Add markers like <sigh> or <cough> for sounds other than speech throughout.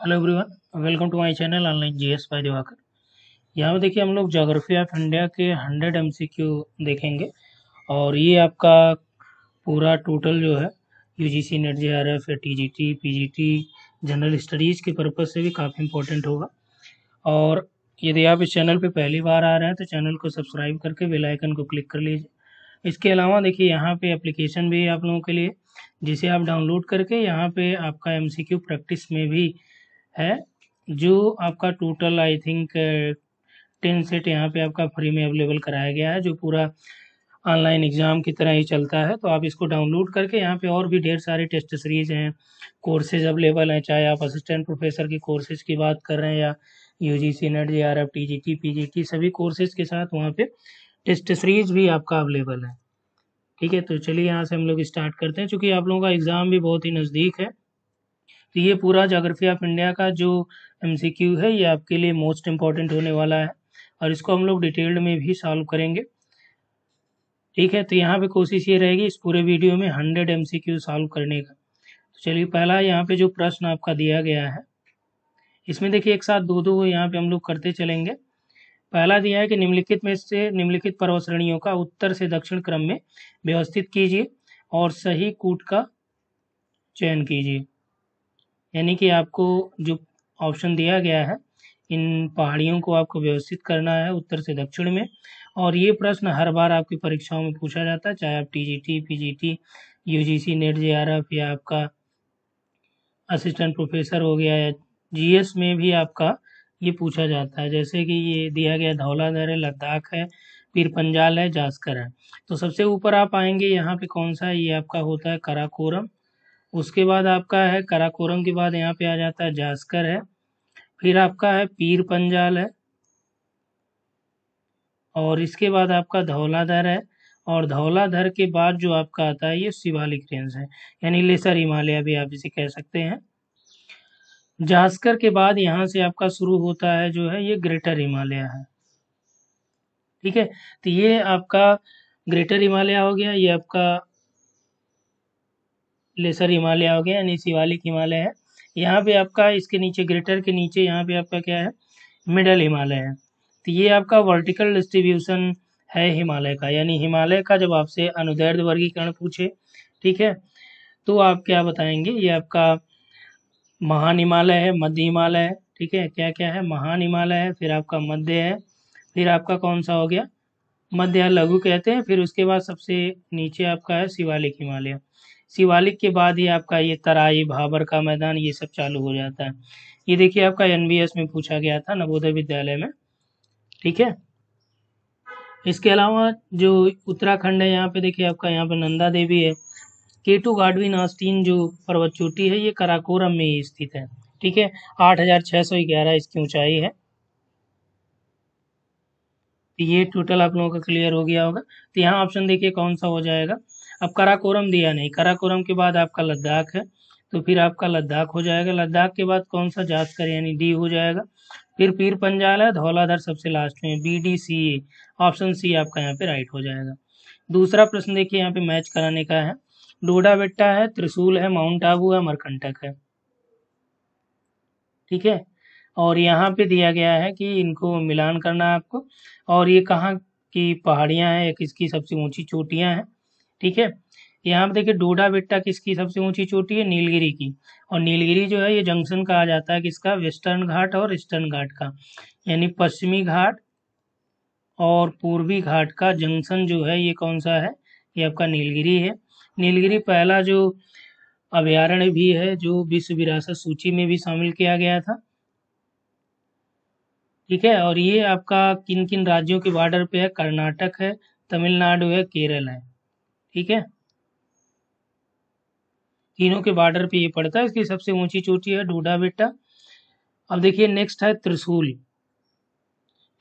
Hello everyone welcome to my channel online GS by Diwakar यहाँ पे देखिए हम लोग जोग्राफी ऑफ़ इंडिया के 100 एमसीक्यू देखेंगे और ये आपका पूरा टोटल जो है UGC NET JRF TGT PGT general studies के पर्पज़ से भी काफ़ी इंपॉर्टेंट होगा। और यदि आप इस चैनल पे पहली बार आ रहे हैं तो चैनल को सब्सक्राइब करके बेलाइकन को क्लिक कर लीजिए। इसके अलावा देखिए यहाँ पे एप्लीकेशन भी है आप लोगों के लिए, जिसे आप डाउनलोड करके यहाँ पे आपका एमसीक्यू प्रैक्टिस में भी है, जो आपका total I think ten set यहाँ पे आपका फ्री में अवेलेबल कराया गया है, जो पूरा ऑनलाइन एग्ज़ाम की तरह ही चलता है। तो आप इसको डाउनलोड करके यहाँ पे और भी ढेर सारे टेस्ट सीरीज़ हैं कोर्सेज अवेलेबल हैं, चाहे आप असिस्टेंट प्रोफेसर की कोर्सेज की बात कर रहे हैं या U G C NET J R F T G T P G T सभी कोर्सेज के साथ वहाँ पे टेस्ट सीरीज़ भी आपका अवेलेबल है। ठीक है तो चलिए यहाँ से हम लोग स्टार्ट करते हैं चूँकि आप लोगों का एग्ज़ाम भी बहुत ही नज़दीक है। तो ये पूरा जोग्राफी ऑफ़ इंडिया का जो एमसीक्यू है, ये आपके लिए मोस्ट इंपॉर्टेंट होने वाला है। और इसको हम लोग डिटेल्ड में भी सॉल्व करेंगे। ठीक है तो यहाँ पे कोशिश ये रहेगी इस पूरे वीडियो में हंड्रेड एम सॉल्व करने का। तो चलिए, पहला यहाँ पे जो प्रश्न आपका दिया गया है, इसमें देखिए एक साथ दो दो यहाँ पे हम लोग करते चलेंगे। पहला दिया है कि निम्नलिखित में से, निम्नलिखित पर्वत श्रेणियों का उत्तर से दक्षिण क्रम में व्यवस्थित कीजिए और सही कूट का चयन कीजिए। यानी कि आपको जो ऑप्शन दिया गया है, इन पहाड़ियों को आपको व्यवस्थित करना है उत्तर से दक्षिण में। और ये प्रश्न हर बार आपकी परीक्षाओं में पूछा जाता है, चाहे आप TGT PGT UGC NET JRF या आपका असिस्टेंट प्रोफेसर हो गया या जीएस में भी आपका ये पूछा जाता है। जैसे कि ये दिया गया धौलाधर है, लद्दाख है पीर पंजाल है जास्कर है। तो सबसे ऊपर आप आएँगे, यहाँ पे कौन सा ये आपका होता है, कराकोरम। उसके बाद आपका है कराकोरम के बाद यहाँ पे आ जाता है जास्कर है। फिर आपका है पीर पंजाल है। और इसके बाद आपका धौलाधर है। और धौलाधर के बाद जो आपका आता है, ये शिवालिक रेंज है। यानी लेसर हिमालय भी आप इसे कह सकते हैं। जास्कर के बाद यहाँ से आपका शुरू होता है जो है, ये ग्रेटर हिमालय है। ठीक है? तो ये आपका ग्रेटर हिमालय हो गया, ये आपका लेसर हिमालय हो गया यानी शिवालिक हिमालय है। यहाँ पे आपका इसके नीचे, ग्रेटर के नीचे, यहाँ पे आपका क्या है? मिडल हिमालय है। तो ये आपका वर्टिकल डिस्ट्रीब्यूशन है हिमालय का। यानी हिमालय का जब आपसे अनुदैर्ध वर्गीकरण पूछे, ठीक है तो आप क्या बताएँगे? ये आपका महान हिमालय है, मध्य हिमालय है, ठीक है। क्या क्या है? महान हिमालय है, फिर आपका मध्य है, फिर आपका कौन सा हो गया? मध्य लघु कहते हैं, फिर उसके बाद सबसे नीचे आपका है शिवालिक हिमालय। शिवालिक के बाद ही आपका ये तराई, भाबर का मैदान, ये सब चालू हो जाता है। ये देखिए आपका एनबीएस में पूछा गया था, नवोदय विद्यालय में। ठीक है? इसके अलावा जो उत्तराखंड है, यहाँ पे देखिए आपका यहाँ पे नंदा देवी है, केटू गाडविन आस्टीन जो पर्वत चोटी है, ये कराकोरम में ही स्थित है। ठीक है? आठ हज़ार छह सौ ग्यारह इसकी ऊंचाई है। ये टोटल आप लोगों का क्लियर हो गया होगा। तो यहाँ ऑप्शन देखिए कौन सा हो जाएगा? अब कराकोरम दिया नहीं। कराकोरम के बाद आपका लद्दाख है तो फिर आपका लद्दाख हो जाएगा। लद्दाख के बाद कौन सा जास्कर यानी डी हो जाएगा? फिर पीर पंजाल है, धौलाधर सबसे लास्ट में B, D, C, A option C आपका यहाँ पे राइट हो जाएगा। दूसरा प्रश्न देखिए, यहाँ पे मैच कराने का है। डोडा बेट्टा है, त्रिशूल है, माउंट आबू है, मरकंटक है। ठीक है? और यहाँ पे दिया गया है कि इनको मिलान करना है आपको। और ये कहाँ की पहाड़ियाँ हैं किसकी सबसे ऊँची चोटियाँ हैं ठीक है? यहाँ पे देखिए डोडा बेट्टा किसकी सबसे ऊँची चोटी है? नीलगिरी की। और नीलगिरी जो है, ये जंक्शन कहा जाता है किसका? वेस्टर्न घाट और ईस्टर्न घाट का। यानी पश्चिमी घाट और पूर्वी घाट का जंक्शन जो है, ये कौन सा है? ये आपका नीलगिरी है। नीलगिरी पहला जो अभ्यारण्य भी है, जो विश्व विरासत सूची में भी शामिल किया गया था। ठीक है? और ये आपका किन किन राज्यों के बॉर्डर पे है? कर्नाटक है, तमिलनाडु है, केरल है। ठीक है? तीनों के बॉर्डर पे ये पड़ता है, इसकी सबसे ऊँची चोटी है डूडा बेटा अब देखिए नेक्स्ट है त्रिशूल।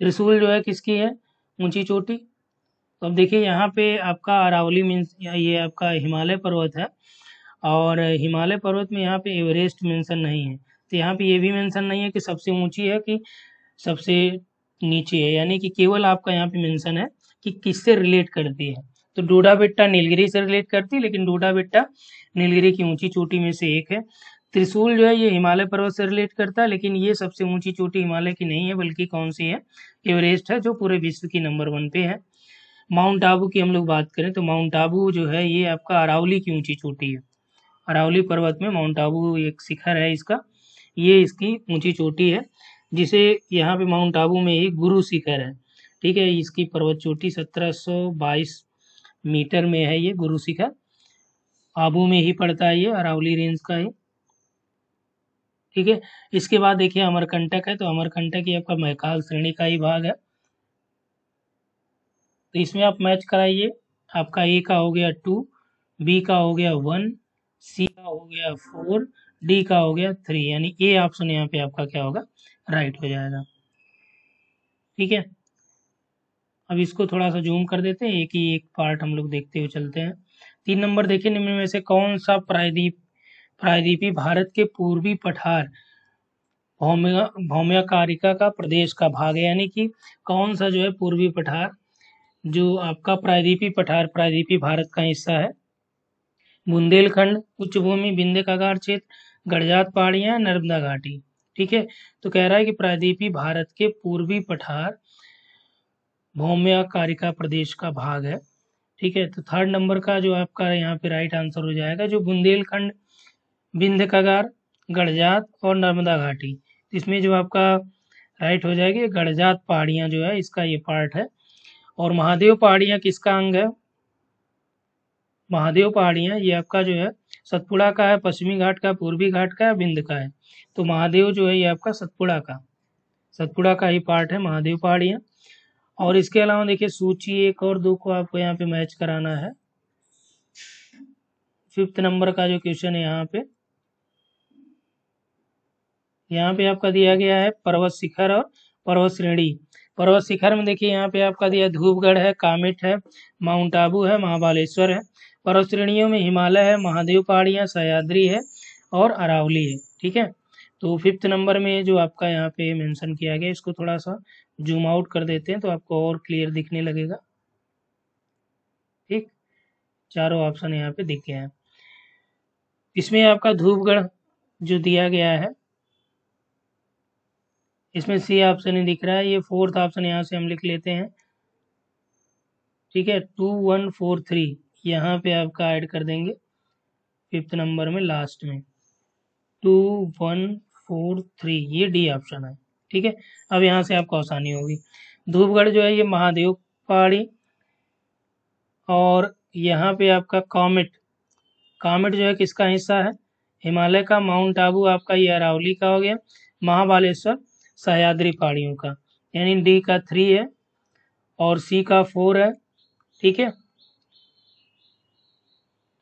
त्रिशूल जो है किसकी है? ऊँची चोटी। तो अब देखिए, यहाँ पे आपका अरावली मीन्स ये आपका हिमालय पर्वत है। और हिमालय पर्वत में यहाँ पे एवरेस्ट मेंशन नहीं है। तो यहाँ पे ये भी मेंशन नहीं है कि सबसे ऊँची है कि सबसे नीचे है। यानी कि केवल आपका यहाँ पे मेंशन है कि किससे रिलेट करती है। तो डोडा बेट्टा नीलगिरी से रिलेट करती है, लेकिन डोडा बेट्टा नीलगिरी की ऊँची चोटी में से एक है। त्रिशूल जो है, ये हिमालय पर्वत से रिलेट करता है, लेकिन ये सबसे ऊँची चोटी हिमालय की नहीं है, बल्कि कौन सी है? एवरेस्ट है, जो पूरे विश्व की नंबर वन पे है। माउंट आबू की हम लोग बात करें तो माउंट आबू जो है, ये आपका अरावली की ऊँची चोटी है। अरावली पर्वत में माउंट आबू एक शिखर है इसका। ये इसकी ऊँची चोटी है, जिसे यहाँ पे माउंट आबू में ही गुरु शिखर है। ठीक है, इसकी पर्वत चोटी 1722 मीटर में है ये गुरु शिखर आबू में ही पड़ता है ये, अरावली रेंज का है ठीक है? इसके बाद देखिए अमरकंटक है तो अमरकंटक ये आपका महकाल श्रेणी का ही भाग है। तो इसमें आप मैच कराइए। आपका ए का हो गया टू बी का हो गया वन सी का हो गया फोर डी का हो गया थ्री यानी ए ऑप्शन यहाँ पे आपका क्या होगा? राइट हो जाएगा। ठीक है? अब इसको थोड़ा सा जूम कर देते हैं, एक ही एक पार्ट हम लोग देखते हुए चलते हैं। तीन नंबर देखिए निम्न में से कौन सा प्रायद्वीप, प्रायद्वीपी भारत के पूर्वी पठार, भौम्या, भौम्याकारिका का प्रदेश का भाग है। यानी कि कौन सा जो है पूर्वी पठार, जो आपका प्रायद्वीपी पठार, प्रायद्वीपी भारत का हिस्सा है? बुंदेलखंड उच्च भूमि बिंदे का क्षेत्र, गढ़जात पहाड़ियाँ, नर्मदा घाटी। ठीक है? तो कह रहा है कि प्रायद्वीपी भारत के पूर्वी पठार भौम्याकारिका प्रदेश का भाग है। ठीक है तो थर्ड नंबर का जो आपका यहाँ पे राइट आंसर हो जाएगा, जो बुंदेलखंड बिंद कगार गढ़जात और नर्मदा घाटी। इसमें जो आपका राइट हो जाएगी, गढ़जात पहाड़ियाँ जो है, इसका ये पार्ट है। और महादेव पहाड़ियाँ किसका अंग है? महादेव पहाड़ियाँ, ये आपका जो है, सतपुड़ा का है, पश्चिमी घाट का, पूर्वी घाट का है बिंद का है। तो महादेव जो है, ये आपका सतपुड़ा का। सतपुड़ा का ही पार्ट है, महादेव पहाड़ियाँ। और इसके अलावा देखिए सूची एक और दो को आपको यहाँ पे मैच कराना है। फिफ्थ नंबर का जो क्वेश्चन है यहाँ पे। यहाँ पे आपका दिया गया है पर्वत शिखर और पर्वत श्रेणी। पर्वत शिखर में देखिए यहाँ पे आपका दिया धूपगढ़ है, कामिट है, माउंट आबू है, महाबालेश्वर है। पर्वत श्रेणियों में हिमालय है, महादेव पहाड़ियाँ सह्याद्री है और अरावली है, ठीक है? तो फिफ्थ नंबर में जो आपका यहाँ पे मेंशन किया गया, इसको थोड़ा सा जूम आउट कर देते हैं तो आपको और क्लियर दिखने लगेगा। ठीक? चारों ऑप्शन यहाँ पे दिख है। इसमें आपका धूपगढ़ जो दिया गया है, इसमें सी ऑप्शन ही दिख रहा है। ये फोर्थ ऑप्शन यहाँ से हम लिख लेते हैं। ठीक है? टू वन फोर थ्री यहाँ पे आपका ऐड कर देंगे फिफ्थ नंबर में लास्ट में। टू वन फोर थ्री ये डी ऑप्शन है। ठीक है? अब यहाँ से आपको आसानी होगी। धूपगढ़ जो है ये महादेव पहाड़ी और यहाँ पे आपका कॉमेट। कॉमेट जो है किसका हिस्सा है? हिमालय का, माउंट आबू आपका, ये अरावली का हो गया। महाबालेश्वर, सह्याद्री पहाड़ियों का। यानी डी का थ्री है और सी का फोर है। ठीक है?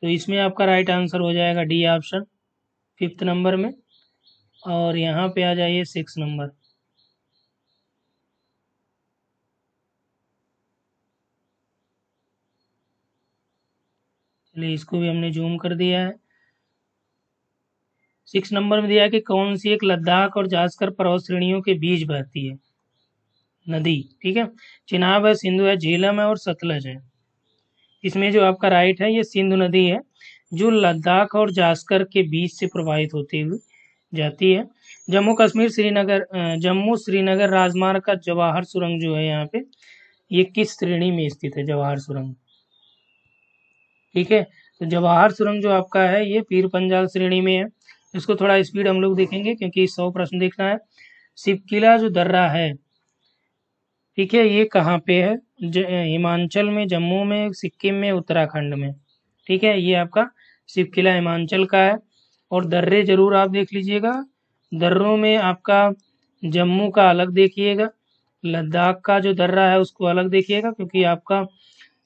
तो इसमें आपका राइट आंसर हो जाएगा डी ऑप्शन फिफ्थ नंबर में। और यहाँ पे आ जाइए सिक्स नंबर चलिए इसको भी हमने जूम कर दिया है। सिक्स नंबर में दिया है कि कौन सी एक लद्दाख और जास्कर पर्वत श्रेणियों के बीच बहती है। नदी, ठीक है? चिनाब है, सिंधु है, झेलम है और सतलज है। इसमें जो आपका राइट है, ये सिंधु नदी है, जो लद्दाख और जास्कर के बीच से प्रवाहित होती हुई जाती है। जम्मू कश्मीर श्रीनगर जम्मू श्रीनगर राजमार्ग का जवाहर सुरंग जो है यहाँ पे, ये किस श्रेणी में स्थित है, जवाहर सुरंग? ठीक है? तो जवाहर सुरंग जो आपका है, ये पीर पंजाल श्रेणी में है। इसको थोड़ा स्पीड हम लोग देखेंगे, क्योंकि सौ प्रश्न देखना है। शिव किला जो दर्रा है, ठीक है, ये कहाँ पे है? हिमाचल में, जम्मू में, सिक्किम में, उत्तराखंड में। ठीक है, ये आपका शिव किला हिमाचल का है। और दर्रे ज़रूर आप देख लीजिएगा। दर्रों में आपका जम्मू का अलग देखिएगा। लद्दाख का जो दर्रा है, उसको अलग देखिएगा, क्योंकि आपका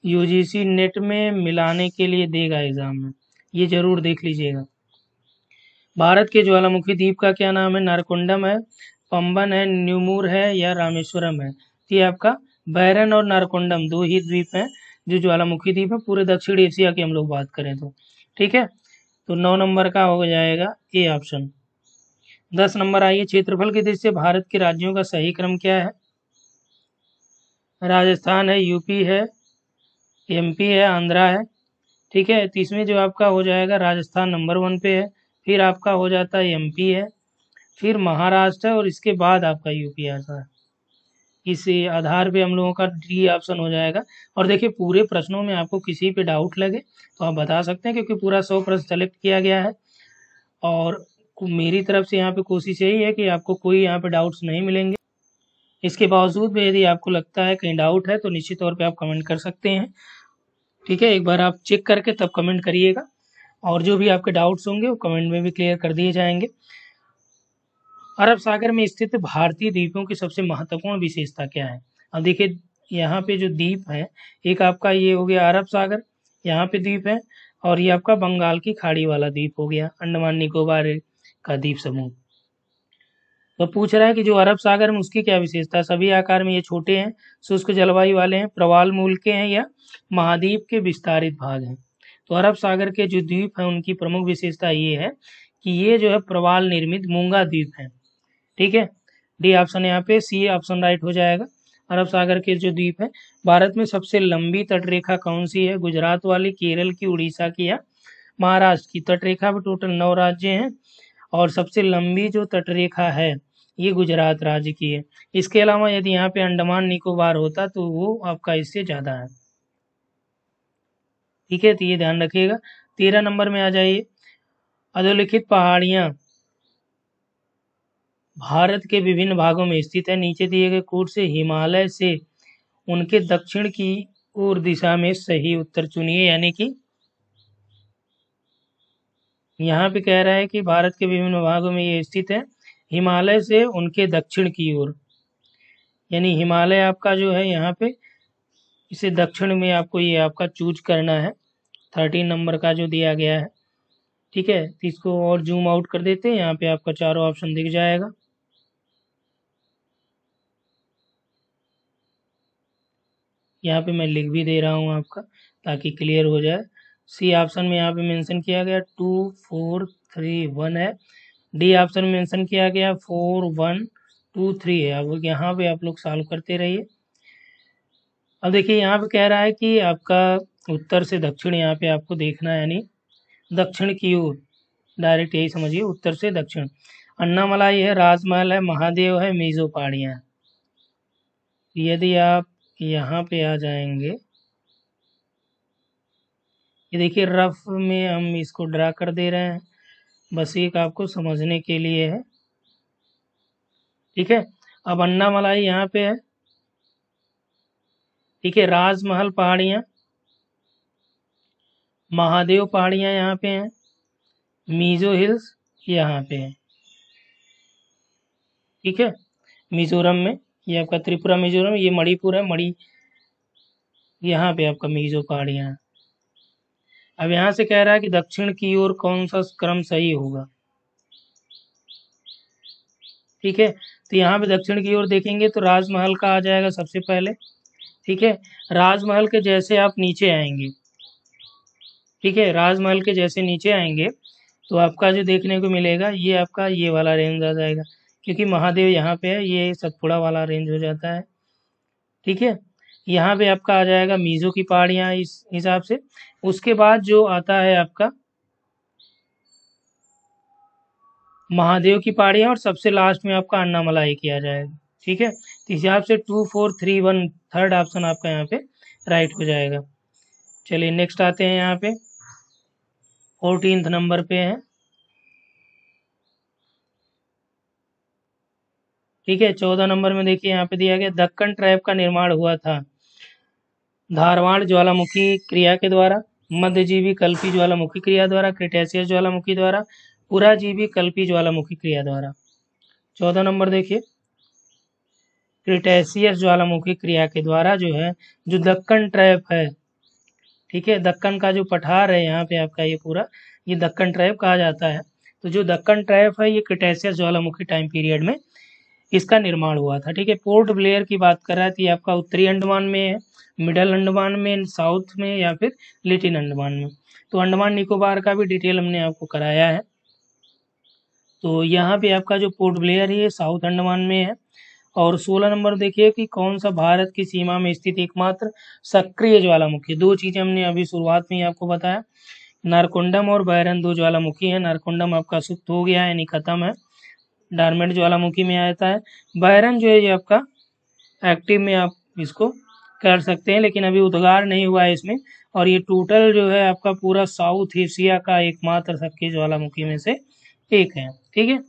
यूजीसी नेट में मिलाने के लिए देगा एग्ज़ाम में। ये ज़रूर देख लीजिएगा। भारत के ज्वालामुखी द्वीप का क्या नाम है? नारकुंडम है, पंबन है, न्यूमूर है या रामेश्वरम है? ये आपका बैरन और नारकुंडम दो ही द्वीप हैं जो ज्वालामुखी द्वीप है। पूरे दक्षिण एशिया की हम लोग बात करें तो। ठीक है? तो नौ नंबर का हो जाएगा ए ऑप्शन। दस नंबर आइए, क्षेत्रफल की दृष्टि से भारत के राज्यों का सही क्रम क्या है? राजस्थान है, यूपी है एमपी है, आंध्रा है, ठीक है? तो इसमें जो आपका हो जाएगा राजस्थान नंबर वन पे है, फिर आपका हो जाता है एमपी है, फिर महाराष्ट्र है और इसके बाद आपका यूपी आता है इस आधार पे हम लोगों का डी ऑप्शन हो जाएगा। और देखिए, पूरे प्रश्नों में आपको किसी पे डाउट लगे तो आप बता सकते हैं, क्योंकि पूरा सौ प्रश्न सेलेक्ट किया गया है। और मेरी तरफ़ से यहाँ पे कोशिश यही है कि आपको कोई यहाँ पे डाउट्स नहीं मिलेंगे। इसके बावजूद भी यदि आपको लगता है कहीं डाउट है तो निश्चित तौर पे आप कमेंट कर सकते हैं। ठीक है, एक बार आप चेक करके तब कमेंट करिएगा। और जो भी आपके डाउट्स होंगे, वो कमेंट में भी क्लियर कर दिए जाएँगे। अरब सागर में स्थित भारतीय द्वीपों की सबसे महत्वपूर्ण विशेषता क्या है? अब देखिए, यहाँ पे जो द्वीप है, एक आपका ये हो गया अरब सागर, यहाँ पे द्वीप है, और ये आपका बंगाल की खाड़ी वाला द्वीप हो गया, अंडमान निकोबार का द्वीप समूह। तो पूछ रहा है कि जो अरब सागर में उसकी क्या विशेषता सभी आकार में ये छोटे हैं, शुष्क जलवायु वाले हैं, प्रवाल मूल के हैं या महाद्वीप के विस्तारित भाग हैं। तो अरब सागर के जो द्वीप हैं, उनकी प्रमुख विशेषता ये है कि ये जो है प्रवाल निर्मित मूँगा द्वीप है। ठीक है? डी ऑप्शन यहाँ पे, सी ऑप्शन राइट हो जाएगा। अरब सागर के जो द्वीप है, भारत में सबसे लंबी तटरेखा कौन सी है? गुजरात वाली, केरल की, उड़ीसा की या महाराष्ट्र की। तटरेखा में टोटल नौ राज्य हैं और सबसे लंबी जो तटरेखा है ये गुजरात राज्य की है। इसके अलावा यदि यहाँ पे अंडमान निकोबार होता तो वो आपका इससे ज़्यादा है। ठीक है तो ये ध्यान रखिएगा। तेरह नंबर में आ जाइए। अधोलिखित पहाड़ियाँ। भारत के विभिन्न भागों में स्थित है। नीचे दिए गए कोट से हिमालय से उनके दक्षिण की ओर दिशा में सही उत्तर चुनिए। यानी कि यहाँ पे कह रहा है कि भारत के विभिन्न भागों में ये स्थित है। हिमालय से उनके दक्षिण की ओर। यानी हिमालय आपका जो है यहाँ पे, इसे दक्षिण में आपको ये आपका चूज़ करना है। थर्टीन नंबर का जो दिया गया है। ठीक है तो इसको और जूम आउट कर देते हैं, यहाँ पे आपका चारों ऑप्शन दिख जाएगा। यहाँ पे मैं लिख भी दे रहा हूँ आपका, ताकि क्लियर हो जाए। सी ऑप्शन में यहाँ पे मेंशन किया गया टू फोर थ्री वन है। डी ऑप्शन मेंशन किया गया फोर वन टू थ्री है। अब यहाँ पे आप लोग सॉल्व करते रहिए। अब देखिए, यहाँ पे कह रहा है कि आपका उत्तर से दक्षिण यहाँ पे आपको देखना है, यानी दक्षिण की ओर। डायरेक्ट यही समझिए, उत्तर से दक्षिण। अन्नामलाई है, राजमहल है, महादेव है मीजो पहाड़ियाँ यदि आप यहाँ पे आ जाएँगे, ये देखिए रफ में हम इसको ड्रा कर दे रहे हैं। बस एक आपको समझने के लिए है। ठीक है? अब अन्ना मलाई यहाँ पे है। ठीक है, राजमहल पहाड़ियाँ। महादेव पहाड़ियाँ यहाँ पे हैं। मिजो हिल्स यहाँ पे है। ठीक है? मिजोरम में, ये आपका त्रिपुरा मिजोरम, ये मणिपुर है, मणि यहाँ पे आपका मिजो पहाड़ियाँ अब यहाँ से कह रहा है कि दक्षिण की ओर कौन सा क्रम सही होगा? ठीक है तो यहाँ पे दक्षिण की ओर देखेंगे तो राजमहल का आ जाएगा सबसे पहले। ठीक है, राजमहल के जैसे आप नीचे आएँगे। ठीक है, राजमहल के जैसे नीचे आएँगे तो आपका जो देखने को मिलेगा, ये आपका ये वाला रेंज आ जाएगा। क्योंकि महादेव यहाँ पे है, ये सतपुड़ा वाला रेंज हो जाता है। ठीक है यहाँ पे आपका आ जाएगा मीज़ो की पहाड़ियाँ इस हिसाब से। उसके बाद जो आता है आपका महादेव की पहाड़ियाँ और सबसे लास्ट में आपका अन्नामलाई किया जाएगा। ठीक है? तो हिसाब से two four three one third option आपका यहाँ पे राइट हो जाएगा। चलिए नेक्स्ट आते हैं यहाँ पे। फोर्टीन नंबर पे है। ठीक है? चौदह नंबर में देखिए यहाँ पे दिया गया, दक्कन ट्रैप का निर्माण हुआ था। धारवाड़ ज्वालामुखी क्रिया के द्वारा, मध्यजीवी कल्पी ज्वालामुखी क्रिया द्वारा, क्रिटेशियस ज्वालामुखी द्वारा, पुराजीवी कल्पी ज्वालामुखी क्रिया द्वारा। चौदह नंबर देखिए। क्रिटेशियस ज्वालामुखी क्रिया के द्वारा जो है, जो दक्कन ट्रैप है, ठीक है, दक्कन का जो पठार है यहाँ पे आपका ये पूरा, ये दक्कन ट्रैप कहा जाता है। तो जो दक्कन ट्रैप है, ये क्रिटेशियस ज्वालामुखी टाइम पीरियड में इसका निर्माण हुआ था, ठीक है? पोर्ट ब्लेयर की बात कर रहा है तो ये आपका उत्तरी अंडमान में है मिडल अंडमान में साउथ में या फिर लिटिन अंडमान में। तो अंडमान निकोबार का भी डिटेल हमने आपको कराया है। तो यहाँ पे आपका जो पोर्ट ब्लेयर है साउथ अंडमान में है। और 16 नंबर देखिए कि कौन सा भारत की सीमा में स्थित एकमात्र सक्रिय ज्वालामुखी, दो चीज़ें हमने अभी शुरुआत में आपको बताया। नारकुंडम और बैरन दो ज्वालामुखी है, नारकुंडम आपका सुप्त हो गया यानी खत्म है। डायमंड ज्वालामुखी में आता है। बैरन जो है ये आपका एक्टिव में आप इसको कर सकते हैं, लेकिन अभी उद्गार नहीं हुआ है इसमें। और ये टोटल जो है आपका पूरा साउथ एशिया का एकमात्र सबके ज्वालामुखी में से एक है। ठीक है?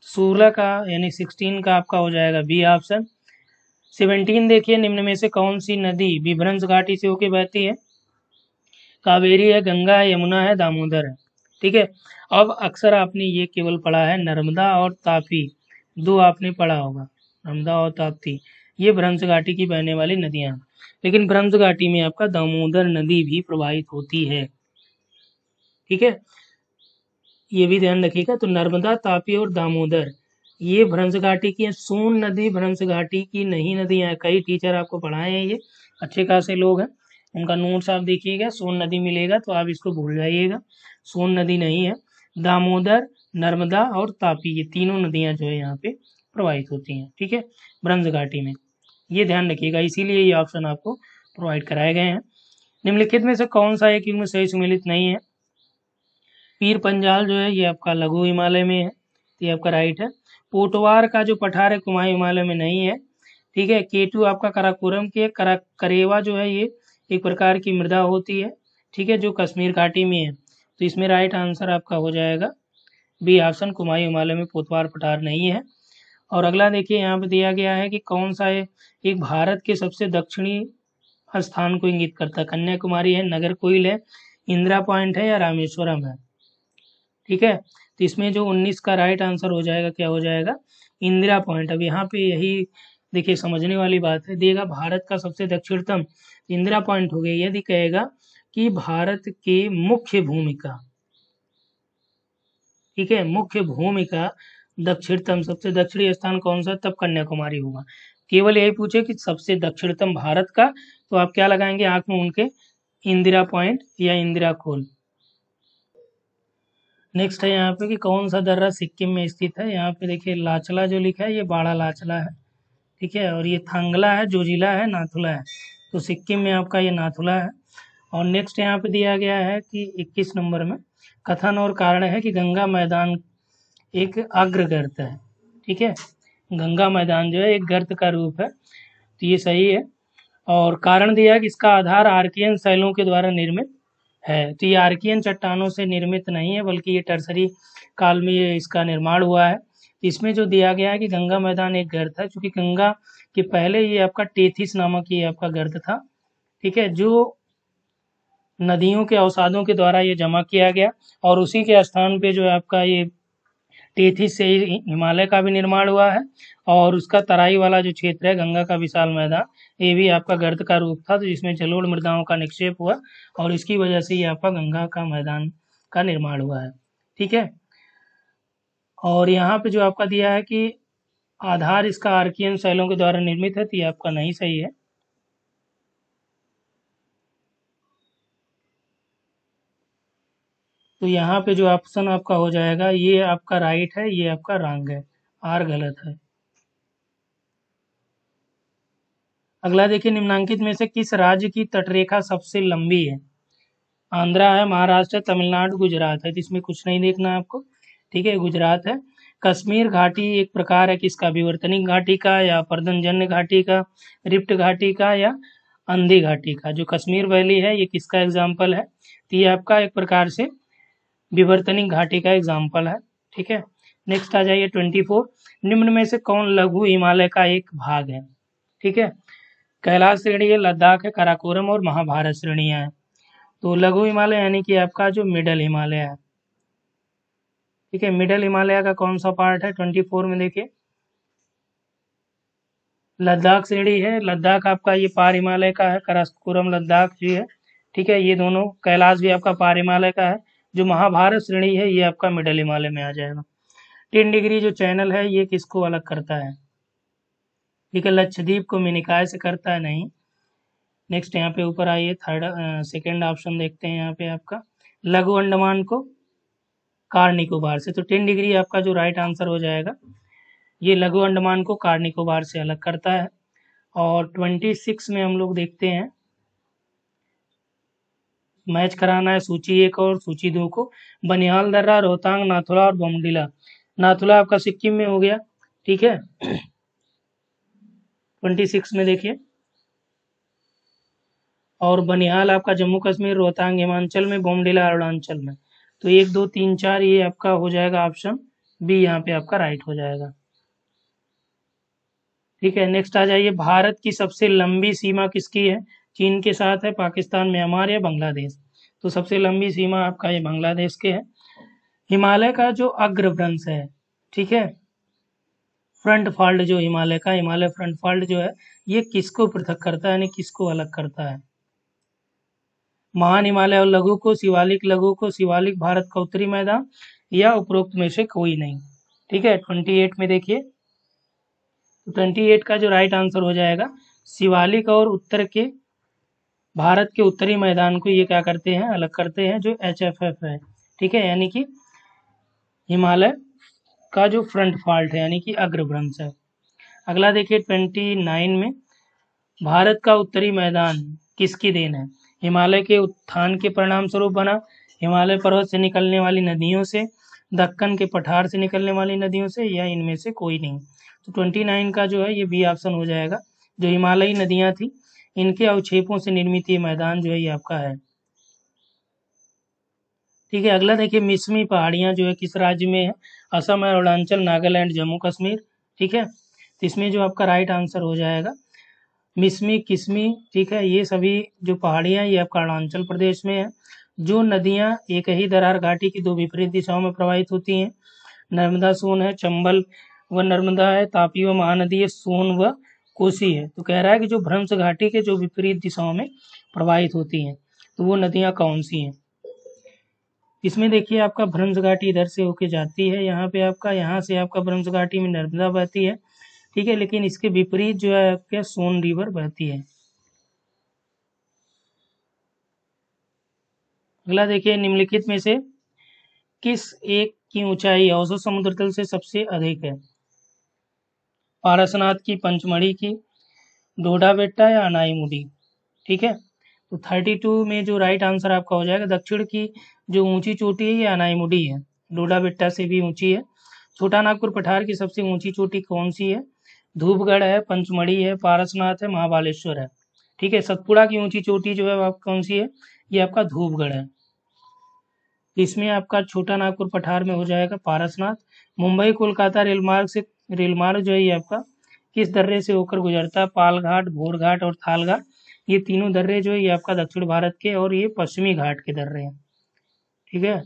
सोलह का, यानी सिक्सटीन का आपका हो जाएगा बी ऑप्शन सेवनटीन देखिए, निम्न में से कौन सी नदी विभ्रंश घाटी से होके बहती है? कावेरी है, गंगा है, यमुना है, दामोदर है। ठीक है? अब अक्सर आपने ये केवल पढ़ा है, नर्मदा और तापी। दो आपने पढ़ा होगा, नर्मदा और ताप्ती ये भ्रंश घाटी की बहने वाली नदियाँ लेकिन भ्रंश घाटी में आपका दामोदर नदी भी प्रवाहित होती है। ठीक है? ये भी ध्यान रखिएगा तो नर्मदा, तापी और दामोदर, ये भ्रंश घाटी की है। सोन नदी भ्रंश घाटी की नहीं नदियाँ है। कई टीचर आपको पढ़ाए हैं ये। अच्छे खासे लोग हैं। उनका नोट्स आप देखिएगा, सोन नदी मिलेगा तो आप इसको भूल जाइएगा। सोन नदी नहीं है, दामोदर, नर्मदा और तापी, ये तीनों नदियाँ जो है यहाँ पे प्रवाहित होती हैं, ठीक है? ब्रंज घाटी में। ये ध्यान रखिएगा, इसीलिए ये ऑप्शन आपको प्रोवाइड कराए गए हैं। निम्नलिखित में से कौन सा एक में सही सुमिलित नहीं है? पीर पंजाल जो है, ये आपका लघु हिमालय में है, ये आपका राइट है। पोटवार का जो पठार है कुमाई हिमालय में नहीं है, ठीक है? केटू आपका कराकोरम के, करा करेवा जो है, ये एक प्रकार की मृदा होती है, ठीक है? जो कश्मीर घाटी में है। तो इसमें राइट आंसर आपका हो जाएगा। बी ऑप्शन कुमाई हिमालय में पोतवार पठार नहीं है। और अगला देखिए, यहाँ पे दिया गया है कि कौन सा है? एक भारत के सबसे दक्षिणी स्थान को इंगित करता है। कन्याकुमारी है, नगर कोइल है, इंदिरा पॉइंट है या रामेश्वरम है? ठीक है? तो इसमें जो 19 का राइट आंसर हो जाएगा, क्या हो जाएगा? इंदिरा पॉइंट। अब यहाँ पे यही देखिए, समझने वाली बात है। देगा भारत का सबसे दक्षिणतम। इंदिरा पॉइंट हो गया। यदि कहेगा कि भारत के मुख्य भूमिका। ठीक है, मुख्य भूमिका दक्षिणतम, सबसे दक्षिणी स्थान कौन सा? तब कन्याकुमारी होगा। केवल यही पूछे कि सबसे दक्षिणतम भारत का? तो आप क्या लगाएँगे आँख में उनके? इंदिरा पॉइंट या इंदिरा खोल? नेक्स्ट है यहाँ पे कि कौन सा दर्रा सिक्किम में स्थित है? यहाँ पे देखिए, लाचला जो लिखा है, ये बाड़ा लाचला है। ठीक है, और ये थांगला है जो जिला है, नाथुला है। तो सिक्किम में आपका ये नाथुला है। और नेक्स्ट यहाँ पे दिया गया है कि 21 नंबर में कथन और कारण है कि गंगा मैदान एक अग्र गर्त है। ठीक है? गंगा मैदान जो है एक गर्त का रूप है। तो ये सही है। और कारण दिया कि इसका आधार आर्कियन शैलों के द्वारा निर्मित है। तो ये आर्कियन चट्टानों से निर्मित नहीं है, बल्कि ये टर्सरी काल में ये इसका निर्माण हुआ है। इसमें जो दिया गया है कि गंगा मैदान एक गर्त है क्योंकि गंगा के पहले ये आपका टेथिस नामक ये आपका गर्त था। ठीक है? जो नदियों के अवसादों के द्वारा ये जमा किया गया और उसी के स्थान पे जो है आपका ये टेथिस से हिमालय का भी निर्माण हुआ है और उसका तराई वाला जो क्षेत्र है, गंगा का विशाल मैदान, ये भी आपका गर्द का रूप था तो जिसमें जलोढ़ मृदाओं का निक्षेप हुआ और इसकी वजह से ये आपका गंगा का मैदान का निर्माण हुआ है। ठीक है? और यहाँ पे जो आपका दिया है कि आधार इसका आर्कियन शैलों के द्वारा निर्मित है तो ये आपका नहीं सही है। तो यहाँ पे जो ऑप्शन आपका हो जाएगा, ये आपका राइट है, ये आपका रॉन्ग है। आर गलत है। अगला देखिए, निम्नांकित में से किस राज्य की तटरेखा सबसे लंबी है? आंध्रा है, महाराष्ट्र है तमिलनाडु, गुजरात है। तो इसमें कुछ नहीं देखना है आपको। ठीक है, गुजरात है। कश्मीर घाटी एक प्रकार है किसका? विवर्तनिक घाटी का या पर्दनजन्य घाटी का रिप्ट घाटी का या अंधी घाटी का? जो कश्मीर वैली है, ये किसका एग्ज़ाम्पल है? तो ये आपका एक प्रकार से विवर्तनिक घाटी का एग्ज़ाम्पल है, ठीक है? नेक्स्ट आ जाइए ट्वेंटी फोर निम्न में से कौन लघु हिमालय का एक भाग है? ठीक है? कैलाश श्रेणी है लद्दाख है काराकोरम और महाभारत श्रेणियाँ हैं। तो लघु हिमालय यानी कि आपका जो मिडल हिमालय है। ठीक है? मिडल हिमालय का कौन सा पार्ट है? ट्वेंटी फोर में देखिए। लद्दाख श्रेणी है। लद्दाख आपका ये पार हिमालय का है, कराकोरम लद्दाख जी है। ठीक है? ये दोनों कैलाश भी आपका पार हिमालय का है। जो महाभारत श्रेणी है, ये आपका मिडल हिमालय में आ जाएगा। टेन डिग्री जो चैनल है, ये किसको अलग करता है? ठीक है, लक्षद्वीप को मिनिकाय से करता है, नहीं। नेक्स्ट यहाँ पे ऊपर आइए थर्ड सेकेंड ऑप्शन देखते हैं यहाँ पे आपका। लघु अंडमान को कार निकोबार से। तो टेन डिग्री आपका जो राइट आंसर हो जाएगा, ये लघु अंडमान को कार निकोबार से अलग करता है। और ट्वेंटी सिक्स में हम लोग देखते हैं मैच कराना है, सूची एक और, सूची दो को। बनिहाल दर्रा, रोहतांग, नाथुला और बोमडिला। नाथुला आपका सिक्किम में हो गया, ठीक है? ट्वेंटी सिक्स में देखिए। और बनिहाल आपका जम्मू कश्मीर, रोहतांग, हिमाचल में, बोमडिला, अरुणाचल में। तो एक, दो, तीन, चार, ये आपका हो जाएगा ऑप्शन। बी, यहाँ पे आपका राइट हो जाएगा। ठीक है, नेक्स्ट आ जाइए। भारत की सबसे लंबी सीमा किसकी है? चीन के साथ है, पाकिस्तान, म्यांमार या बांग्लादेश। तो सबसे लंबी सीमा आपका ये बांग्लादेश के है। हिमालय का जो अग्रभ्रंश है, ठीक है? फ्रंट फॉल्ट जो हिमालय का, हिमालय फ्रंट फॉल्ट जो है, ये किसको पृथक करता है, यानी किसको अलग करता है? महान हिमालय और लघु को, शिवालिक लघु को, शिवालिक भारत का उत्तरी मैदान, या उपरोक्त में से कोई नहीं, ठीक है? ट्वेंटी एट में देखिए। ट्वेंटी एट का जो राइट आंसर हो जाएगा, शिवालिक और उत्तर के भारत के उत्तरी मैदान को ये क्या करते हैं, अलग करते हैं, जो एच एफ़ एफ़ है। ठीक है, यानी कि हिमालय का जो फ्रंट फॉल्ट है, यानी कि अग्रभ्रंश है। अगला देखिए ट्वेंटी नाइन में भारत का उत्तरी मैदान किसकी देन है? हिमालय के उत्थान के परिणाम स्वरूप बना। हिमालय पर्वत से निकलने वाली नदियों से, दक्कन के पठार से निकलने वाली नदियों से, या इनमें से कोई नहीं। तो ट्वेंटी नाइन का जो है, ये बी ऑप्शन हो जाएगा। जो हिमालयी नदियाँ थी इनके अवक्षेपों से निर्मित ये मैदान जो है ये आपका है। ठीक है, अगला देखिए, मिसमी पहाड़ियाँ जो है किस राज्य में है? असम है, अरुणाचल, नागालैंड, जम्मू कश्मीर। ठीक है तो इसमें जो आपका राइट आंसर हो जाएगा। मिसमी, किसमी, ठीक है, ये सभी जो पहाड़ियाँ ये आपका अरुणाचल प्रदेश में है। जो नदियाँ एक ही दरार घाटी की दो विपरीत दिशाओं में प्रवाहित होती हैं। नर्मदा सोन है, चंबल व नर्मदा है, तापी व महानदी है, सोन व कोसी है। तो कह रहा है कि जो भ्रंश घाटी के जो विपरीत दिशाओं में प्रवाहित होती हैं तो वो नदियाँ कौन सी हैं? इसमें देखिए, आपका भ्रंश घाटी इधर से होके जाती है, यहाँ पे आपका, यहाँ से आपका भ्रंश घाटी में नर्मदा बहती है, ठीक है, लेकिन इसके विपरीत जो है आपके सोन रिवर बहती है। अगला देखिए, निम्नलिखित में से किस एक की ऊंचाई औसत समुद्र तल से सबसे अधिक है? पारसनाथ की पंचमढ़ी की, डोडा बेट्टा या अनाईमुडी ठीक है? तो थर्टी टू में जो राइट आंसर आपका हो जाएगा, दक्षिण की जो ऊँची चोटी है, ये अनाईमुडी है। डोडा बेट्टा से भी ऊँची है। छोटा नागपुर पठार की सबसे ऊँची चोटी कौन सी है? धूपगढ़ है, पंचमढ़ी है, पारसनाथ है, महाबालेश्वर है। ठीक है? सतपुड़ा की ऊँची चोटी जो है आप कौन सी है? ये आपका धूपगढ़ है। इसमें आपका छोटा नागपुर पठार में हो जाएगा पारसनाथ। मुंबई कोलकाता रेल मार्ग से रेल मार्ग जो है ये आपका, किस दर्रे से होकर गुजरता है, पालघाट, भोरघाट और थालघाट, ये तीनों दर्रे जो है ये आपका दक्षिण भारत के और ये पश्चिमी घाट के दर्रे हैं। ठीक है?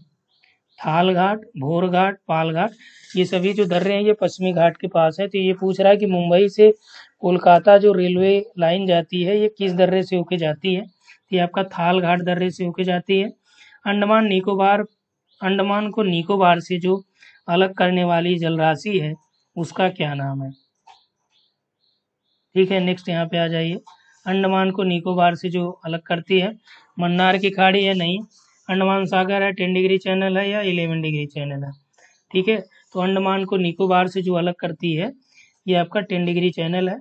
थाल घाट थालघाट, भोरघाट, पालघाट, ये सभी जो दर्रे हैं ये पश्चिमी घाट के पास है। तो ये पूछ रहा है कि मुंबई से कोलकाता जो रेलवे लाइन जाती है, ये किस दर्रे से होके जाती है? तो ये आपका थाल घाट दर्रे से होके जाती है। अंडमान निकोबार अंडमान को निकोबार से जो अलग करने वाली जलराशि है उसका क्या नाम है? ठीक है नेक्स्ट यहाँ पे आ जाइए। अंडमान को निकोबार से जो अलग करती है, मन्नार की खाड़ी है, नहीं। अंडमान सागर है टेन डिग्री चैनल है या इलेवन डिग्री चैनल है। ठीक है तो अंडमान को निकोबार से जो अलग करती है, ये आपका टेन डिग्री चैनल है।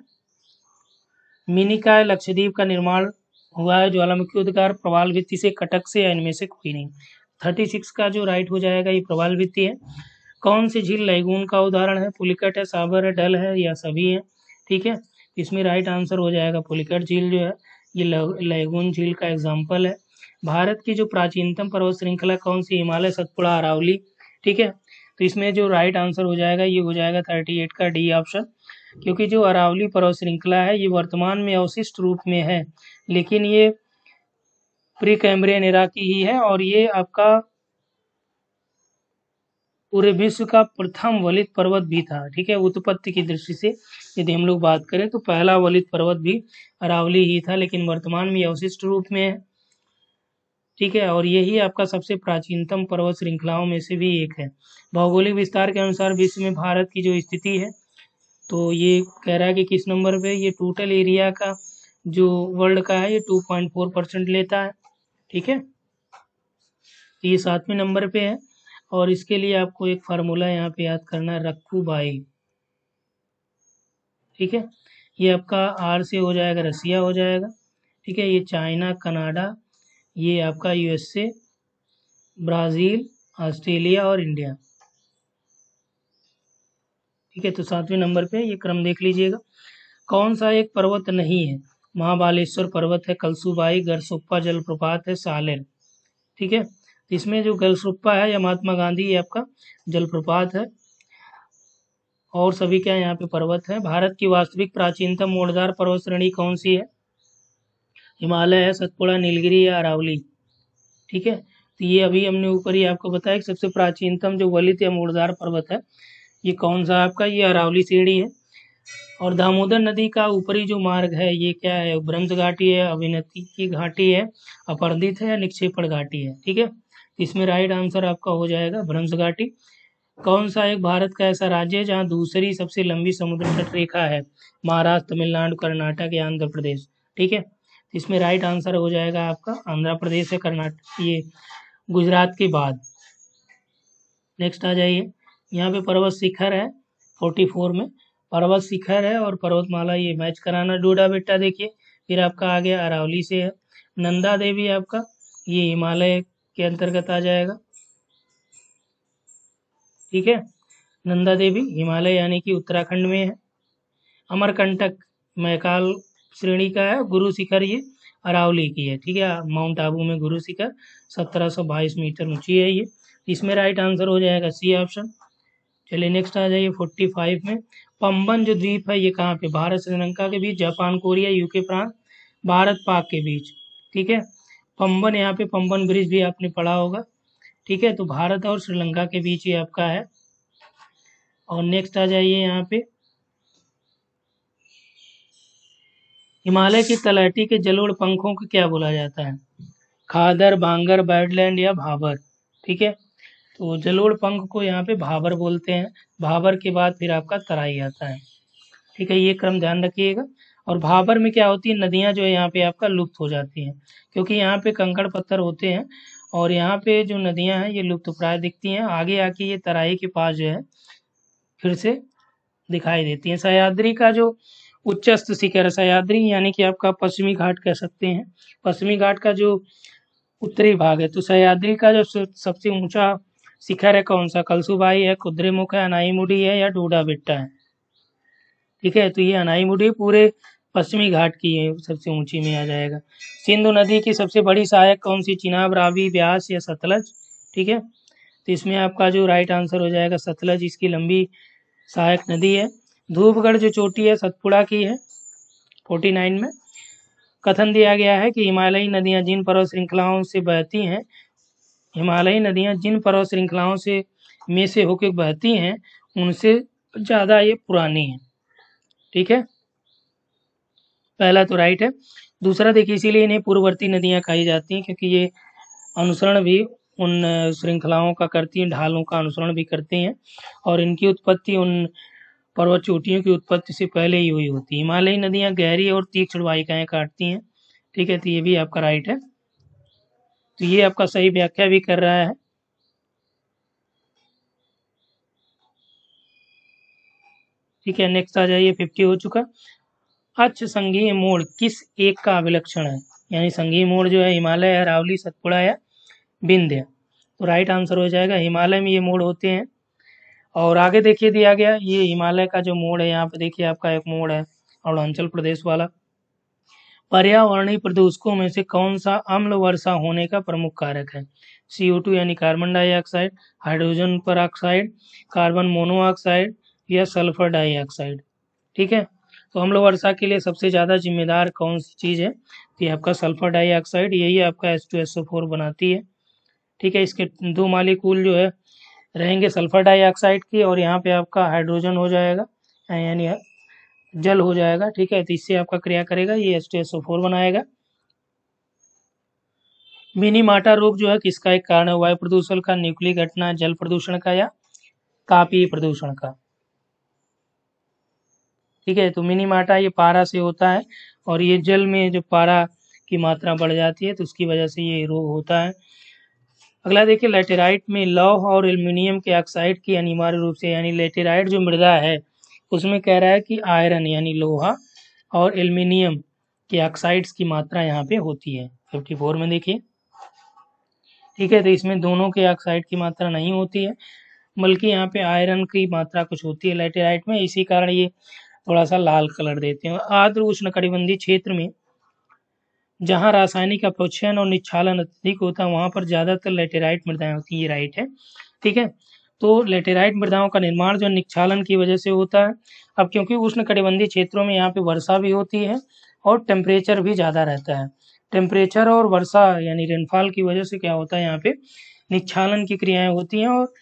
मिनिका लक्षद्वीप का निर्माण हुआ है, ज्वालामुखी उद्गार, प्रवाल भित्ति से कटक से या इनमें से कोई नहीं। थर्टी सिक्स का जो राइट हो जाएगा, ये प्रवाल भित्ति है। कौन सी झील लैगून का उदाहरण है? पुलिकट है, साबर है, डल है, या सभी है? ठीक है? इसमें राइट आंसर हो जाएगा पुलिकट झील जो है। ये लैगून झील का एग्ज़ाम्पल है। भारत की जो प्राचीनतम पर्वत श्रृंखला कौन सी? हिमालय, सतपुड़ा, अरावली। ठीक है? तो इसमें जो राइट आंसर हो जाएगा, ये हो जाएगा थर्टी एट का डी ऑप्शन क्योंकि जो अरावली पर्वत श्रृंखला है, ये वर्तमान में अवशिष्ट रूप में है। लेकिन ये प्री कैम्ब्रियन एरा की ही है और ये आपका पूरे विश्व का प्रथम वलित पर्वत भी था, ठीक है? उत्पत्ति की दृष्टि से यदि हम लोग बात करें तो पहला वलित पर्वत भी अरावली ही था, लेकिन वर्तमान में अवशिष्ट रूप में है, ठीक है? और यही आपका सबसे प्राचीनतम पर्वत श्रृंखलाओं में से भी एक है। भौगोलिक विस्तार के अनुसार विश्व में भारत की जो स्थिति है तो ये कह रहा है कि किस नंबर पे? ये टोटल एरिया का जो वर्ल्ड का है, ये टू पॉइंट फोर परसेंट लेता है, ठीक है? तो ये सातवें नंबर पे है। और इसके लिए आपको एक फार्मूला यहाँ पे याद करना है, रक्कू बाई। ठीक है? ये आपका आर से हो जाएगा, रसिया हो जाएगा। ठीक है? ये चाइना, कनाडा, ये आपका यूएसए ब्राज़ील, ऑस्ट्रेलिया और इंडिया। ठीक है? तो सातवें नंबर पे ये क्रम देख लीजिएगा। कौन सा एक पर्वत नहीं है? महाबालेश्वर पर्वत है, कलसुबाई, गरसुप्पा जलप्रपात है, सालेर। ठीक है? इसमें जो गलसुप्पा है या महात्मा गांधी ये आपका, जलप्रपात है। और सभी क्या यहाँ पे पर्वत है। भारत की वास्तविक प्राचीनतम मोड़दार पर्वत श्रेणी कौन सी है? हिमालय है, सतपुड़ा, नीलगिरी या अरावली। ठीक है? तो ये अभी हमने ऊपर ही आपको बताया कि सबसे प्राचीनतम जो वलित या मोड़दार पर्वत है, ये कौन सा आपका? ये अरावली श्रेणी है। और दामोदर नदी का ऊपरी जो मार्ग है, ये क्या है? ब्रह्म घाटी है अभिनति की घाटी है, अपरदित है या निक्षेपण घाटी है। ठीक है? इसमें राइट आंसर आपका हो जाएगा भ्रंश घाटी कौन सा एक भारत का ऐसा राज्य है जहाँ दूसरी सबसे लंबी समुद्र तट रेखा है? महाराष्ट्र, तमिलनाडु, कर्नाटक या आंध्र प्रदेश? ठीक है? इसमें राइट आंसर हो जाएगा आपका आंध्र प्रदेश है कर्नाटक। ये गुजरात के बाद। नेक्स्ट आ जाइए। यहाँ पे पर्वत शिखर है फोर्टी फोर में। पर्वत शिखर है और पर्वतमाला ये मैच कराना। डोडा बेटा देखिए, फिर आपका आ गया अरावली से। है नंदा देवी आपका, ये हिमालय के अंतर्गत आ जाएगा। ठीक है? नंदा देवी हिमालय यानी कि उत्तराखंड में है। अमरकंटक मैकाल श्रेणी का है, गुरु शिखर ये अरावली की है। ठीक है? माउंट आबू में गुरु शिखर 1722 मीटर ऊँची है ये। इसमें राइट आंसर हो जाएगा सी ऑप्शन चलिए नेक्स्ट आ जाइए 45 में। पंबन जो द्वीप है ये कहाँ पे? भारत, श्रीलंका के बीच, जापान, कोरिया यूके प्रांत भारत, पाक के बीच। ठीक है? पंबन, यहाँ पे पंबन ब्रिज भी आपने पढ़ा होगा। ठीक है तो भारत और श्रीलंका के बीच ही आपका है। और नेक्स्ट आ जाइए यहाँ पे। हिमालय की तलहटी के जलोड़ पंखों को क्या बोला जाता है? खादर, बांगर बैडलैंड या भाबर। ठीक है तो जलोड़ पंख को यहाँ पे भाबर बोलते हैं। भाबर के बाद फिर आपका तराई आता है। ठीक है, ये क्रम ध्यान रखिएगा। और भाबर में क्या होती है? नदियाँ जो है, यहाँ पे आपका लुप्त हो जाती हैं। क्योंकि यहाँ पे कंकड़ पत्थर होते हैं और यहाँ पे जो नदियाँ हैं, ये लुप्त प्राय दिखती हैं। आगे आके ये तराई के पास जो है, फिर से दिखाई देती हैं। सह्याद्री का जो उच्चस्त शिखर सह्याद्री यानी कि आपका पश्चिमी घाट कह सकते हैं। पश्चिमी घाट का जो उत्तरी भाग है तो सह्याद्री का जो सबसे ऊँचा शिखर है कौन सा? कलसुबाई है कुद्रेमुख है, अनाईमुडी है या डोडा बिट्टा है। ठीक है तो ये अनाईमुडी पूरे पश्चिमी घाट की है सबसे ऊँची में आ जाएगा। सिंधु नदी की सबसे बड़ी सहायक कौन सी? चिनाब, रावी, ब्यास या सतलज? ठीक है? तो इसमें आपका जो राइट आंसर हो जाएगा, सतलज इसकी लंबी सहायक नदी है। धूपगढ़ जो चोटी है, सतपुड़ा की है, फोर्टी नाइन में। कथन दिया गया है कि हिमालयी नदियाँ जिन पर्वत श्रृंखलाओं से बहती हैं, हिमालयी नदियाँ जिन पर्वत श्रृंखलाओं से में से होकर बहती हैं, उनसे ज़्यादा ये पुरानी है। ठीक है? पहला तो राइट है। दूसरा देखिए, इसीलिए इन्हें पूर्ववर्ती नदियाँ कही जाती हैं, क्योंकि ये अनुसरण भी उन श्रृंखलाओं का करती हैं, ढालों का अनुसरण भी करती हैं, और इनकी उत्पत्ति उन पर्वत चोटियों की उत्पत्ति से पहले ही हुई होती है। हिमालयी नदियाँ गहरी और तीक्ष्ण वाहिकाएँ काटती हैं। ठीक है तो ये भी आपका राइट है। तो ये आपका सही व्याख्या भी कर रहा है। ठीक है नेक्स्ट आ जाइए फिफ्टी हो चुका। अक्ष संघीय मोड़, किस एक का अभिलक्षण है? यानी संघीय मोड़ जो है, हिमालय अरावली सतपुड़ा या विंध्य तो राइट आंसर हो जाएगा, हिमालय में ये मोड़ होते हैं। और आगे देखिए, दिया गया, ये हिमालय का जो मोड़ है, यहाँ पे देखिए, आपका एक मोड़ है, अरुणाचल प्रदेश वाला। पर्यावरणीय प्रदूषकों में से कौन सा अम्ल वर्षा होने का प्रमुख कारक है? सी यानी carbon dioxide hydrogen peroxide carbon monoxide या सल्फ़र डाइऑक्साइड ठीक है? तो हम लोग वर्षा के लिए सबसे ज़्यादा जिम्मेदार कौन सी चीज़ है? तो ये आपका सल्फ़र डाइऑक्साइड, यही आपका S two S O four बनाती है। ठीक है, इसके दो मालिकूल जो है, रहेंगे सल्फ़र डाइऑक्साइड की और यहाँ पे आपका हाइड्रोजन हो जाएगा, यानी जल हो जाएगा। ठीक है तो इससे आपका क्रिया करेगा, ये S two S O four बनाएगा। मिनी माटा रोग जो है, किसका एक कारण है? वायु प्रदूषण का न्यूक्लियर घटना, जल प्रदूषण का या तापीय प्रदूषण का? ठीक है तो मिनी माटा ये पारा से होता है और ये जल में जो पारा की मात्रा बढ़ जाती है तो उसकी वजह से ये रोग होता है। अगला देखिए लेटेराइट में लौह और एल्यूमिनियम के ऑक्साइड की अनिवार्य रूप से, यानी लेटेराइट जो मृदा है, उसमें कह रहा है कि आयरन यानी लोहा और एल्यूमिनियम के ऑक्साइड्स की मात्रा यहाँ पे होती है। फिफ्टी फोर में देखिए। ठीक है तो इसमें दोनों के ऑक्साइड की मात्रा नहीं होती है, बल्कि यहाँ पे आयरन की मात्रा कुछ होती है लेटेराइट में, इसी कारण ये थोड़ा सा लाल कलर देते हैं। आर्द्र उष्ण क्षेत्र में, जहाँ रासायनिक अपक्षण और निच्छालन अधिक होता है, वहाँ पर ज़्यादातर लेटेराइट मृदाएँ होती है राइट है। ठीक है? तो लेटेराइट मृदाओं का निर्माण जो निक्षालन की वजह से होता है, अब क्योंकि उष्ण कटिबंधीय क्षेत्रों में यहाँ पे वर्षा भी होती है और टेम्परेचर भी ज़्यादा रहता है। टेम्परेचर और वर्षा यानी रेनफॉल की वजह से क्या होता है, यहाँ पे निक्षालन की क्रियाएँ होती हैं और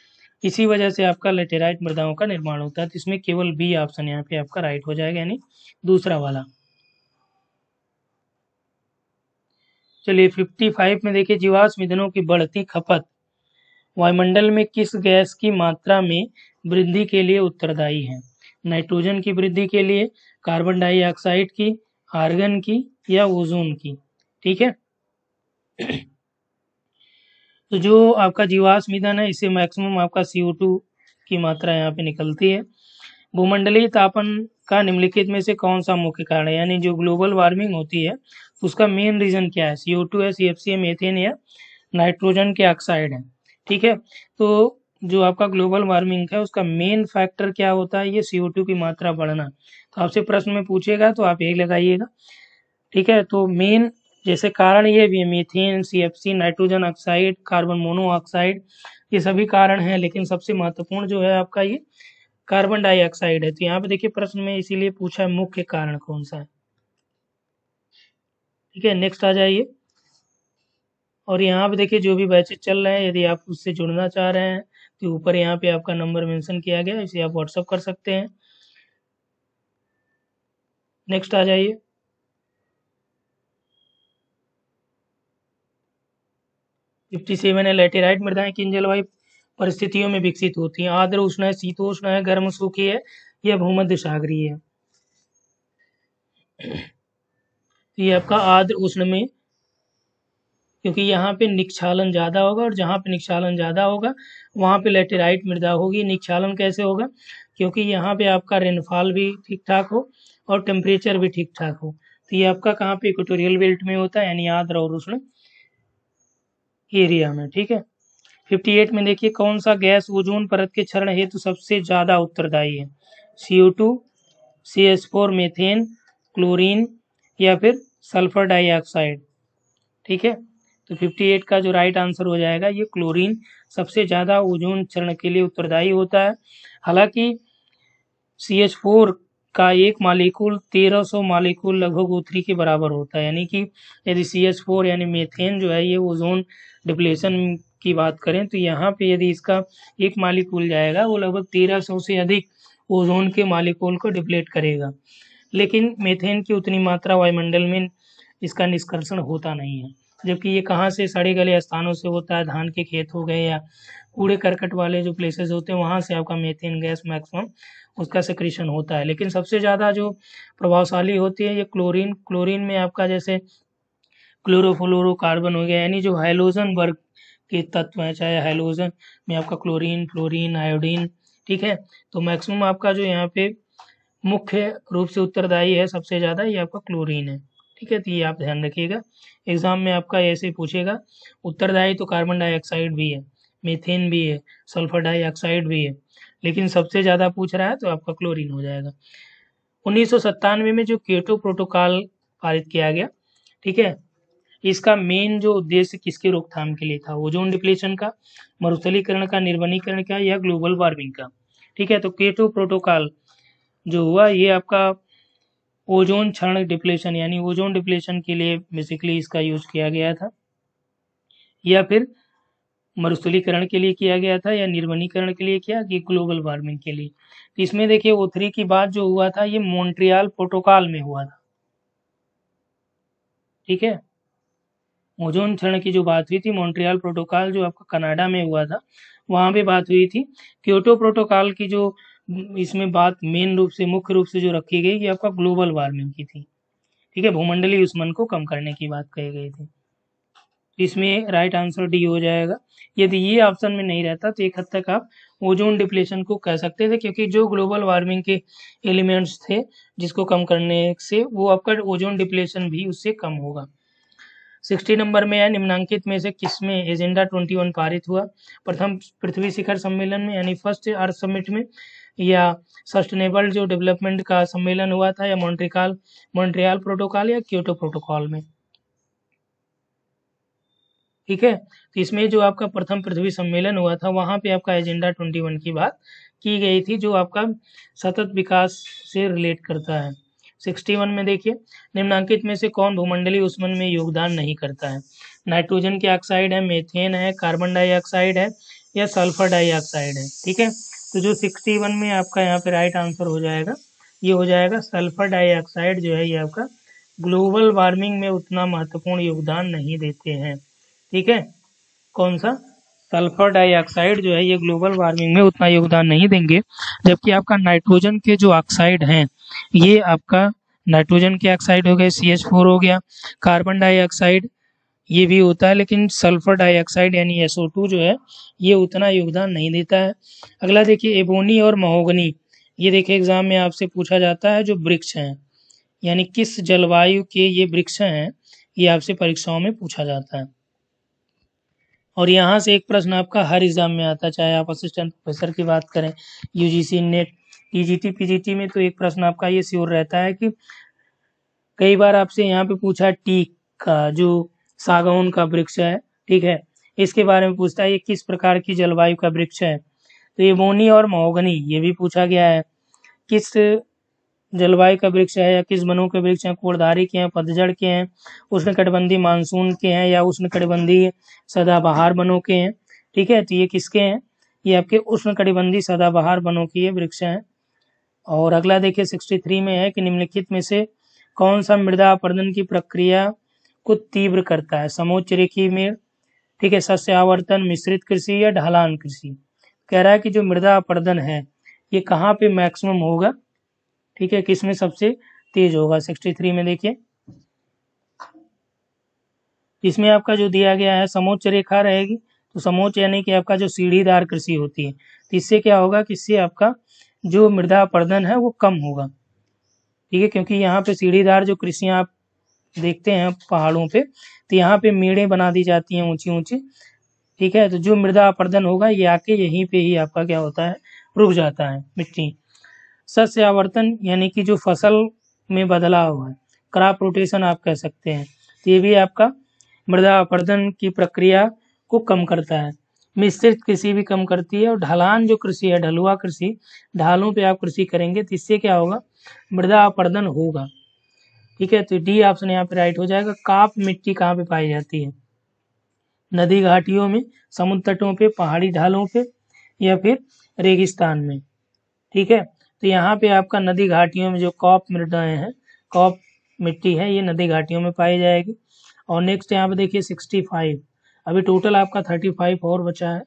इसी वजह से आपका लेटेराइट मृदाओं का निर्माण होता है तो इसमें केवल बी ऑप्शन यहाँ पे आपका राइट हो जाएगा, यानी दूसरा वाला। चलिए 55 में देखिए, जीवाश्म ईंधनों की बढ़ती खपत वायुमंडल में किस गैस की मात्रा में वृद्धि के लिए उत्तरदायी है? नाइट्रोजन की वृद्धि के लिए कार्बन डाइऑक्साइड की आर्गन की या ओजोन की, ठीक है? तो जो आपका जीवाश्म ईंधन है, इससे मैक्सिमम आपका सी की मात्रा यहाँ पे निकलती है। भूमंडलीय तापन का निम्नलिखित में से कौन सा मुख्य कारण है? यानी जो ग्लोबल वार्मिंग होती है, उसका मेन रीजन क्या है? सीओ टू है सी एफ़ सी मेथेन या नाइट्रोजन के ऑक्साइड है। ठीक है? तो जो आपका ग्लोबल वार्मिंग है, उसका मेन फैक्टर क्या होता है? ये सीओ टू की मात्रा बढ़ना। तो आपसे प्रश्न में पूछेगा तो आप यही लगाइएगा। ठीक है? तो मेन जैसे कारण ये भी methane C F C nitrogen oxide carbon monoxide ये सभी कारण हैं, लेकिन सबसे महत्वपूर्ण जो है आपका ये कार्बन डाइऑक्साइड है। तो यहाँ पे देखिए, प्रश्न में इसीलिए पूछा है, मुख्य कारण कौन सा है? ठीक है नेक्स्ट आ जाइए। और यहाँ पे देखिए, जो भी बैचेज चल रहे हैं, यदि आप उससे जुड़ना चाह रहे हैं तो ऊपर यहाँ पे आपका नंबर मेंशन किया गया इसे आप व्हाट्सअप कर सकते हैं। नेक्स्ट आ जाइए। फिफ्टी सेवन है लेटेराइट मृदाएँ किन जलवायु परिस्थितियों में विकसित होती हैं। आर्द्र उष्ण है, शीतोष्ण है, गर्म सूखी है, यह भूमध्य सागरीय है। तो ये आपका आर्द्र उष्ण में, क्योंकि यहाँ पे निक्षालन ज़्यादा होगा और जहाँ पे निक्षालन ज़्यादा होगा, वहाँ पे लेटेराइट मृदा होगी। निक्षालन कैसे होगा? क्योंकि यहाँ पे आपका रेनफॉल भी ठीक ठाक हो और टेम्परेचर भी ठीक ठाक हो। तो ये आपका कहाँ पे इक्वेटोरियल बेल्ट में होता है, यानी आर्द्र और उष्ण। एरिया में, ठीक है? 58 में देखिए, कौन सा गैस ओजोन परत के क्षरण हेतु सबसे ज़्यादा उत्तरदायी है? C O two C S four methane chlorine या फिर सल्फ़र डाइऑक्साइड ठीक है? तो 58 का जो राइट आंसर हो जाएगा, ये क्लोरीन सबसे ज़्यादा ओजोन क्षरण के लिए उत्तरदायी होता है। हालाँकि सी एच फोर का एक मालिकूल 1300 मालिकूल लगभग ओथ्री के बराबर होता है। यानी कि यदि सी एच फोर यानी मेथेन जो है ये ओजोन डिप्लेशन की बात करें तो यहाँ पे यदि इसका एक मालिकूल जाएगा, वो लगभग 1300 से अधिक ओजोन के मालिकूल को डिप्लेट करेगा। लेकिन मेथेन की उतनी मात्रा वायुमंडल में इसका निष्कर्षण होता नहीं है। जबकि ये कहाँ से सड़े गले स्थानों से होता है, धान के खेत हो गए या कूड़े करकट वाले जो प्लेसेस होते हैं, वहाँ से आपका मेथेन गैस मैक्सिमम उसका सिक्रीशन होता है। लेकिन सबसे ज़्यादा जो प्रभावशाली होती है ये क्लोरीन क्लोरीन में आपका जैसे क्लोरोफ्लोरोकार्बन हो गया, यानी जो हाइलोजन वर्ग के तत्व हैं, चाहे हाइलोजन में आपका क्लोरीन फ्लोरीन आयोडीन ठीक है? तो मैक्सिमम आपका जो यहाँ पे मुख्य रूप से उत्तरदायी है सबसे ज़्यादा ये आपका क्लोरीन है। ठीक है? तो ये आप ध्यान रखिएगा। एग्ज़ाम में आपका ऐसे पूछेगा, उत्तरदायी तो कार्बन डाइऑक्साइड भी है मीथेन भी है सल्फ़र डाइऑक्साइड भी है। लेकिन सबसे ज़्यादा पूछ रहा है तो आपका क्लोरीन हो जाएगा। उन्नीस में जो केटो प्रोटोकॉल पारित किया गया, ठीक है? इसका मेन जो उद्देश्य किसके रोकथाम के लिए था? ओजोन डिप्लेशन का, मरुस्थलीकरण का, निर्वनीकरण का या ग्लोबल वार्मिंग का? ठीक है तो केटो प्रोटोकॉल जो हुआ, ये आपका ओजोन क्षण डिप्लेशन यानी ओजोन डिप्लेशन के लिए बेसिकली इसका यूज़ किया गया था। या फिर मरुस्थलीकरण के लिए किया गया था या निर्वनीकरण के लिए किया कि ग्लोबल वार्मिंग के लिए? तो इसमें देखिए ओ थ्री की बात जो हुआ था, ये मोन्ट्रियल प्रोटोकॉल में हुआ था। ठीक है? ओजोन क्षण की जो बात हुई थी मॉन्ट्रियल प्रोटोकॉल जो आपका कनाडा में हुआ था, वहाँ पे बात हुई थी। क्योटो प्रोटोकॉल की जो, इसमें बात मेन रूप से, मुख्य रूप से जो रखी गई कि आपका ग्लोबल वार्मिंग की थी। ठीक है? भूमंडलीय उष्मन को कम करने की बात कही गई थी। इसमें राइट आंसर डी हो जाएगा। यदि ये ऑप्शन में नहीं रहता तो एक हद तक आप ओजोन डिप्लेशन को कह सकते थे, क्योंकि जो ग्लोबल वार्मिंग के एलिमेंट्स थे, जिसको कम करने से वो आपका ओजोन डिप्लेशन भी उससे कम होगा। सिक्सटी नंबर में है निम्नांकित में से किसमें एजेंडा ट्वेंटी वन पारित हुआ? प्रथम पृथ्वी शिखर सम्मेलन में, यानी फ़र्स्ट अर्थ समिट में, या सस्टेनेबल जो डेवलपमेंट का सम्मेलन हुआ था, या मॉन्ट्रिकाल मॉन्ट्रियल प्रोटोकॉल या क्योटो प्रोटोकॉल में। ठीक है? तो इसमें जो आपका प्रथम पृथ्वी सम्मेलन हुआ था, वहाँ पे आपका एजेंडा ट्वेंटी वन की बात की गई थी, जो आपका सतत विकास से रिलेट करता है। सिक्सटी वन में देखिए, निम्नांकित में से कौन भूमंडलीय उष्मन में योगदान नहीं करता है? नाइट्रोजन के ऑक्साइड है, मेथेन है, कार्बन डाइऑक्साइड है, या सल्फ़र डाइऑक्साइड है, ठीक है? तो जो सिक्सटी वन में आपका यहाँ पे राइट आंसर हो जाएगा, ये हो जाएगा सल्फ़र डाइऑक्साइड जो है, ये आपका ग्लोबल वार्मिंग में उतना महत्वपूर्ण योगदान नहीं देते हैं। ठीक है? कौन सा? सल्फ़र डाइऑक्साइड जो है, ये ग्लोबल वार्मिंग में उतना योगदान नहीं देंगे, जबकि आपका नाइट्रोजन के जो ऑक्साइड हैं, ये आपका नाइट्रोजन के ऑक्साइड हो गए सी एच फोर हो गया कार्बन डाइऑक्साइड ये भी होता है, लेकिन सल्फ़र डाइऑक्साइड यानी एसओ टू जो है, ये उतना योगदान नहीं देता है। अगला देखिए, एबोनी और महोगनी। ये देखिए, एग्ज़ाम में आपसे पूछा जाता है जो वृक्ष हैं, यानी किस जलवायु के ये वृक्ष हैं, ये आपसे परीक्षाओं में पूछा जाता है। और यहाँ से एक प्रश्न आपका हर एग्ज़ाम में आता है, चाहे आप असिस्टेंट प्रोफेसर की बात करें यूजीसी नेट टीजीटी पीजीटी में तो एक प्रश्न आपका ये श्योर रहता है कि कई बार आपसे यहाँ पे पूछा टीक का, जो सागौन का वृक्ष है, ठीक है? इसके बारे में पूछता है, ये किस प्रकार की जलवायु का वृक्ष है? तो ये मोनी और महोगनी, ये भी पूछा गया है। किस जलवायु का वृक्ष है या किस वनों के वृक्ष हैं कोड़धारी के हैं, पतझड़ के हैं, उष्ण कटबंधी मानसून के हैं या उष्ण कटिबंधी सदाबहार वनों के हैं, ठीक है? तो ये किसके हैं? ये आपके उष्ण कटिबंधी सदाबहार वनों के ये वृक्ष हैं। और अगला देखिए सिक्सटी थ्री में है कि निम्नलिखित में से कौन सा मृदा अपर्दन की प्रक्रिया को तीव्र करता है? समोच्च रेखी में ठीक है? सस्य आवर्तन, मिश्रित कृषि या ढलान कृषि। कह रहा है कि जो मृदा अपर्दन है, ये कहाँ पे मैक्सिमम होगा? ठीक है किसमें सबसे तेज होगा? सिक्सटी थ्री में देखिए। इसमें आपका जो दिया गया है, समोच्च रेखा रहेगी। तो समोच्च यानी कि आपका जो सीढ़ीदार कृषि होती है। तो इससे क्या होगा कि इससे आपका जो मृदा अपर्दन है, वो कम होगा। ठीक है, क्योंकि यहाँ पे सीढ़ीदार जो कृषियाँ आप देखते हैं पहाड़ों पे तो यहाँ पे मेड़े बना दी जाती हैं ऊँची ऊँची ठीक है तो जो मृदा अपर्दन होगा, ये आके यहीं पे ही आपका क्या होता है, रुक जाता है मिट्टी। सस्य आवर्तन यानी कि जो फ़सल में बदलाव है। क्रॉप रोटेशन आप कह सकते हैं। तो ये भी आपका मृदा अपर्दन की प्रक्रिया को कम करता है। मिश्रित कृषि भी कम करती है और ढलान जो कृषि है, ढलुआ कृषि, ढालों पे आप कृषि करेंगे तो इससे क्या होगा? मृदा अपर्दन होगा। ठीक है तो डी ऑप्शन यहाँ पे राइट हो जाएगा। काप मिट्टी कहाँ पे पाई जाती है? नदी घाटियों में, समुद्र तटों पे, पहाड़ी ढालों पे या फिर रेगिस्तान में। ठीक है तो यहाँ पे आपका नदी घाटियों में जो कॉप मृदाएँ हैं, कॉप मिट्टी है, ये नदी घाटियों में पाई जाएगी। और नेक्स्ट यहाँ पे देखिए सिक्सटी फाइव अभी टोटल आपका थर्टी फाइव और बचा है।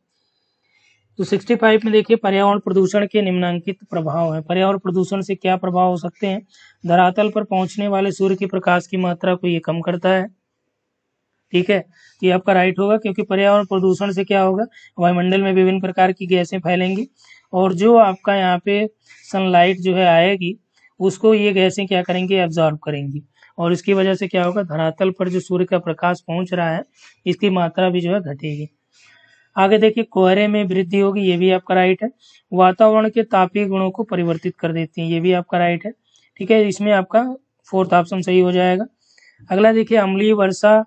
तो सिक्सटी फाइव में देखिए पर्यावरण प्रदूषण के निम्नांकित प्रभाव है। पर्यावरण प्रदूषण से क्या प्रभाव हो सकते हैं? धरातल पर पहुँचने वाले सूर्य के प्रकाश की मात्रा को ये कम करता है। ठीक है? तो ये आपका राइट होगा, क्योंकि पर्यावरण प्रदूषण से क्या होगा? वायुमंडल में विभिन्न प्रकार की गैसें फैलेंगी, और जो आपका यहाँ पे सनलाइट जो है आएगी, उसको ये गैसें क्या करेंगी? एब्जॉर्ब करेंगी। और इसकी वजह से क्या होगा? धरातल पर जो सूर्य का प्रकाश पहुँच रहा है, इसकी मात्रा भी जो है घटेगी। आगे देखिए, कोहरे में वृद्धि होगी, ये भी आपका राइट है। वातावरण के तापीय गुणों को परिवर्तित कर देती है, ये भी आपका राइट है। ठीक है, इसमें आपका फोर्थ ऑप्शन सही हो जाएगा। अगला देखिए, अम्लीय वर्षा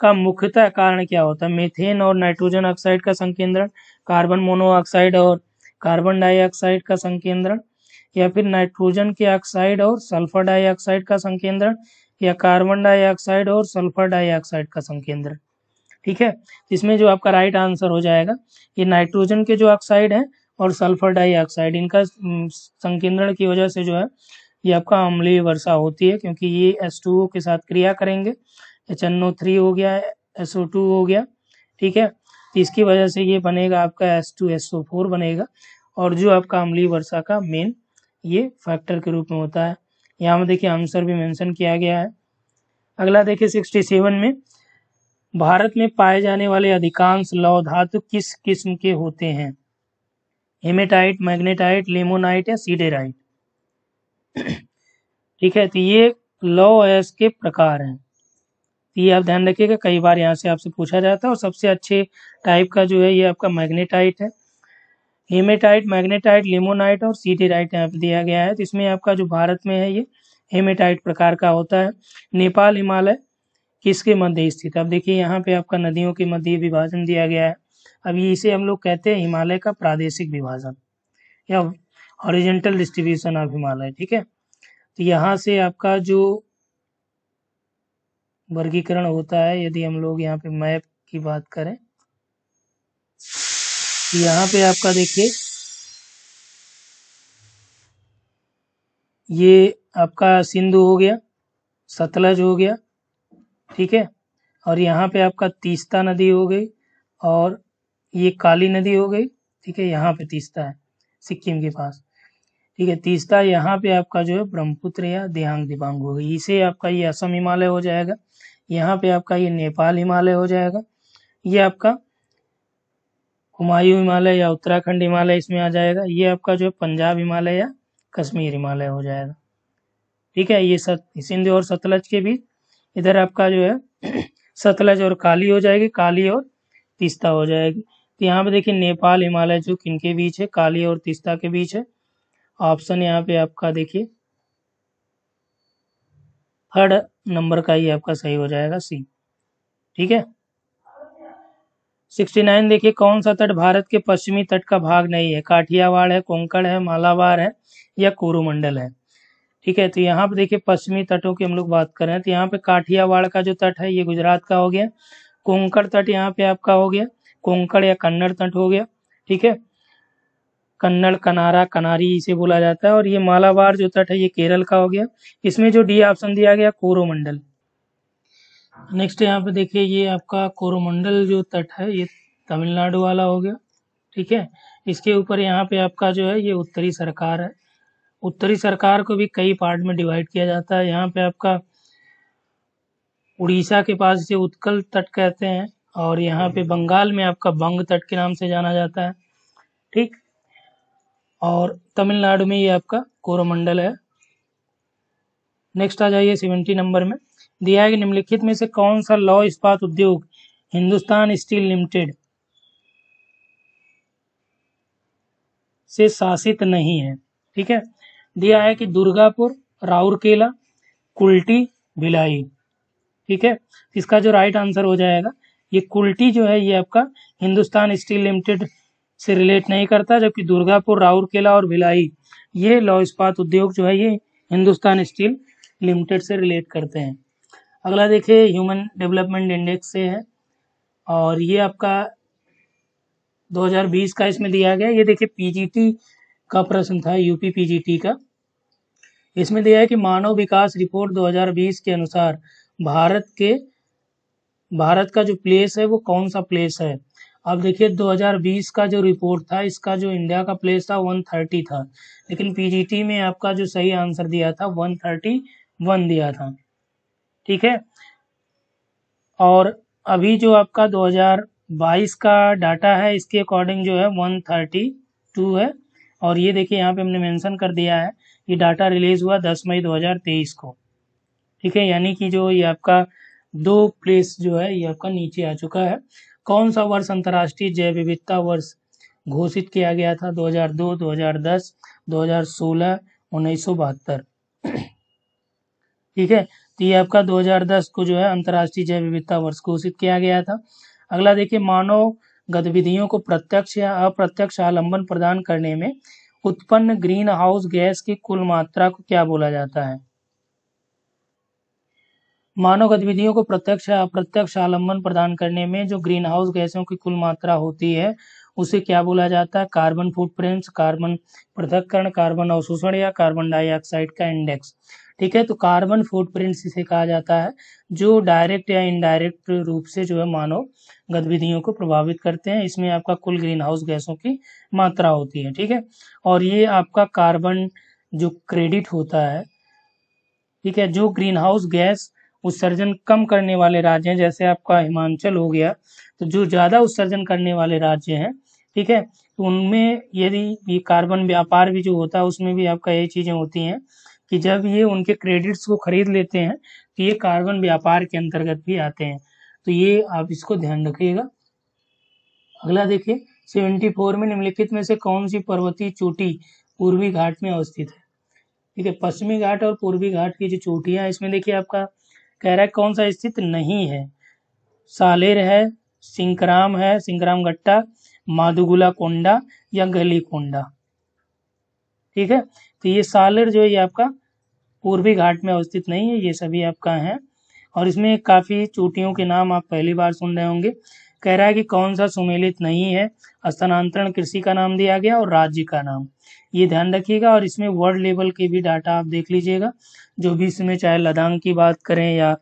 का मुख्यतः कारण क्या होता है? मेथेन और नाइट्रोजन ऑक्साइड का संकेंद्रण, कार्बन मोनोऑक्साइड और कार्बन डाइऑक्साइड का संकेंद्रण, या फिर नाइट्रोजन के ऑक्साइड और सल्फ़र डाइऑक्साइड का संकेंद्रण, या कार्बन डाइऑक्साइड और सल्फ़र डाइऑक्साइड का संकेंद्रण। ठीक है? इसमें जो आपका राइट आंसर हो जाएगा ये नाइट्रोजन के जो ऑक्साइड है और सल्फ़र डाइऑक्साइड, इनका संकेंद्रण की वजह से जो है, ये आपका अम्लीय वर्षा होती है, क्योंकि ये एस के साथ क्रिया करेंगे। एच थ्री हो गया एस ओ टू हो गया, ठीक है? तो इसकी वजह से ये बनेगा आपका S two S O four बनेगा और जो आपका अम्लीय वर्षा का मेन ये फैक्टर के रूप में होता है। यहाँ में देखिए आंसर भी मेंशन किया गया है। अगला देखिए सिक्सटी सेवन में, भारत में पाए जाने वाले अधिकांश लौह धातु किस किस्म के होते हैं? हेमेटाइट मैग्नेटाइट लेमोनाइट या सीडेराइट <clears throat> ठीक है तो ये लौ एस के प्रकार हैं। ये आप ध्यान रखिएगा, कई बार यहाँ से आपसे पूछा जाता है और सबसे अच्छे टाइप का जो है ये आपका मैग्नेटाइट है। हेमेटाइट मैग्नेटाइट लिमोनाइट और सीटेराइट यहाँ पे दिया गया है तो इसमें आपका जो भारत में है ये हेमेटाइट प्रकार का होता है। नेपाल, हिमालय, किसके मध्य स्थित अब देखिए, यहाँ पे आपका नदियों के मध्य विभाजन दिया गया है। अब ये इसे हम लोग कहते हैं हिमालय का प्रादेशिक विभाजन या हॉरिजेंटल डिस्ट्रीब्यूशन ऑफ़ हिमालय ठीक है? तो यहाँ से आपका जो वर्गीकरण होता है यदि हम लोग यहाँ पे मैप की बात करें। यहाँ पे आपका देखिए, ये आपका सिंधु हो गया, सतलज हो गया, ठीक है? और यहाँ पे आपका तीस्ता नदी हो गई और ये काली नदी हो गई, ठीक है? यहाँ पे तीस्ता है, सिक्किम के पास। ठीक है, तीसरा यहाँ पे आपका जो है ब्रह्मपुत्र या देहांग दिबांग होगा। इसे आपका ये असम हिमालय हो जाएगा, यहाँ पे आपका ये नेपाल हिमालय हो जाएगा, ये आपका हुमायूं हिमालय या उत्तराखंड हिमालय इसमें आ जाएगा, ये आपका जो है पंजाब हिमालय या कश्मीर हिमालय हो जाएगा। ठीक है, ये सत सिंध और सतलज के बीच, इधर आपका जो है <clears throat> सतलज और काली हो जाएगी, काली और तीस्ता हो जाएगी। तो यहाँ पे देखिए, नेपाल हिमालय जो किनके बीच है, काली और तीस्ता के बीच है। ऑप्शन यहाँ पे आपका देखिए। थर्ड नंबर का ही आपका सही हो जाएगा सी। ठीक है? सिक्सटी नाइन देखिए, कौन सा तट भारत के पश्चिमी तट का भाग नहीं है? काठियावाड़ है, कोंकण है, मालाबार है या कोरोमंडल है? ठीक है तो यहाँ पे देखिए, पश्चिमी तटों की हम लोग बात कर रहे हैं तो यहाँ पे काठियावाड़ का जो तट है, ये गुजरात का हो गया। कोंकण तट यहाँ पे आपका हो गया, कोंकण या कन्नड़ तट हो गया। ठीक है? कन्नड़, कनारा, कनारी इसे बोला जाता है। और ये मालाबार जो तट है, ये केरल का हो गया। इसमें जो डी ऑप्शन दिया गया, कोरोमंडल। नेक्स्ट यहाँ पे देखिए, ये आपका कोरोमंडल जो तट है, ये तमिलनाडु वाला हो गया। ठीक है? इसके ऊपर यहाँ पे आपका जो है, ये उत्तरी सरकार है। उत्तरी सरकार को भी कई पार्ट में डिवाइड किया जाता है। यहाँ पे आपका उड़ीसा के पास इसे उत्कल तट कहते हैं। और यहाँ पे बंगाल में आपका बंग तट के नाम से जाना जाता है। ठीक? और तमिलनाडु में ये आपका कोरोमंडल है। नेक्स्ट आ जाइए सेवेंटी नंबर में। दिया है कि निम्नलिखित में से कौन सा लौ इस्पात उद्योग हिंदुस्तान स्टील लिमिटेड से शासित नहीं है? ठीक है? दिया है कि दुर्गापुर, राउरकेला, कुल्टी, भिलाई। ठीक है? इसका जो राइट आंसर हो जाएगा, ये कुल्टी जो है, ये आपका हिंदुस्तान स्टील लिमिटेड से रिलेट नहीं करता, जबकि दुर्गापुर राउरकेला और भिलाई, ये लौ इस्पात उद्योग जो है ये हिंदुस्तान स्टील लिमिटेड से रिलेट करते हैं। अगला देखिए, ह्यूमन डेवलपमेंट इंडेक्स से है, और ये आपका 2020 का इसमें दिया गया। ये देखिए पीजीटी का प्रश्न था यूपी पीजीटी का। इसमें दिया है कि मानव विकास रिपोर्ट 2020 के अनुसार भारत के, भारत का जो प्लेस है वो कौन सा प्लेस है? अब देखिए 2020 का जो रिपोर्ट था, इसका जो इंडिया का प्लेस था 130 था। लेकिन पीजीटी में आपका जो सही आंसर दिया था 131 दिया था। ठीक है? और अभी जो आपका 2022 का डाटा है, इसके अकॉर्डिंग जो है 132 है। और ये देखिए, यहाँ पे हमने मेंशन कर दिया है ये डाटा रिलीज़ हुआ 10 मई 2023 को। ठीक है? यानी कि जो ये आपका दो प्लेस जो है, ये आपका नीचे आ चुका है। कौन सा वर्ष अंतर्राष्ट्रीय जैव विविधता वर्ष घोषित किया गया था? 2002, 2010, 2016, उन्नीस ठीक है? तो ये आपका 2010 को जो है अंतर्राष्ट्रीय जैव विविधता वर्ष घोषित किया गया था। अगला देखिए मानव गतिविधियों को प्रत्यक्ष या अप्रत्यक्ष आलंबन प्रदान करने में उत्पन्न ग्रीन हाउस गैस की कुल मात्रा को क्या बोला जाता है? मानव गतिविधियों को प्रत्यक्ष या अप्रत्यक्ष आलंबन प्रदान करने में जो ग्रीन हाउस गैसों की कुल मात्रा होती है, उसे क्या बोला जाता है? कार्बन फुटप्रिंट्स कार्बन पृथककरण कार्बन अवशोषण या कार्बन डाइऑक्साइड का इंडेक्स ठीक है तो कार्बन फुटप्रिंट्स इसे कहा जाता है, जो डायरेक्ट या इनडायरेक्ट रूप से जो है मानव गतिविधियों को प्रभावित करते हैं। इसमें आपका कुल ग्रीन हाउस गैसों की मात्रा होती है, ठीक है? और ये आपका कार्बन जो क्रेडिट होता है, ठीक है, जो ग्रीन हाउस गैस उत्सर्जन कम करने वाले राज्य हैं, जैसे आपका हिमाचल हो गया तो जो ज़्यादा उत्सर्जन करने वाले राज्य हैं, ठीक है तो उनमें यदि ये कार्बन व्यापार भी जो होता है, उसमें भी आपका ये चीज़ें होती हैं कि जब ये उनके क्रेडिट्स को खरीद लेते हैं तो ये कार्बन व्यापार के अंतर्गत भी आते हैं। तो ये आप इसको ध्यान रखिएगा। अगला देखिए सेवेंटी फोर में निम्नलिखित में से कौन सी पर्वतीय चोटी पूर्वी घाट में अवस्थित है? ठीक है, पश्चिमी घाट और पूर्वी घाट की जो चोटियाँ इसमें देखिए आपका कह रहा है कौन सा स्थित नहीं है। सालेर है, सिंकराम है, सिंकराम गट्टा माधुगुला कोंडा या गली कोंडा। ठीक है? तो ये सालेर जो है, ये आपका पूर्वी घाट में अवस्थित नहीं है, ये सभी आपका है। और इसमें काफ़ी चोटियों के नाम आप पहली बार सुन रहे होंगे। कह रहा है कि कौन सा सुमेलित नहीं है? स्थानांतरण कृषि का नाम दिया गया और राज्य का नाम। ये ध्यान रखिएगा और इसमें वर्ल्ड लेवल के भी डाटा आप देख लीजिएगा। जो भी इसमें चाहे लदांग की बात करें या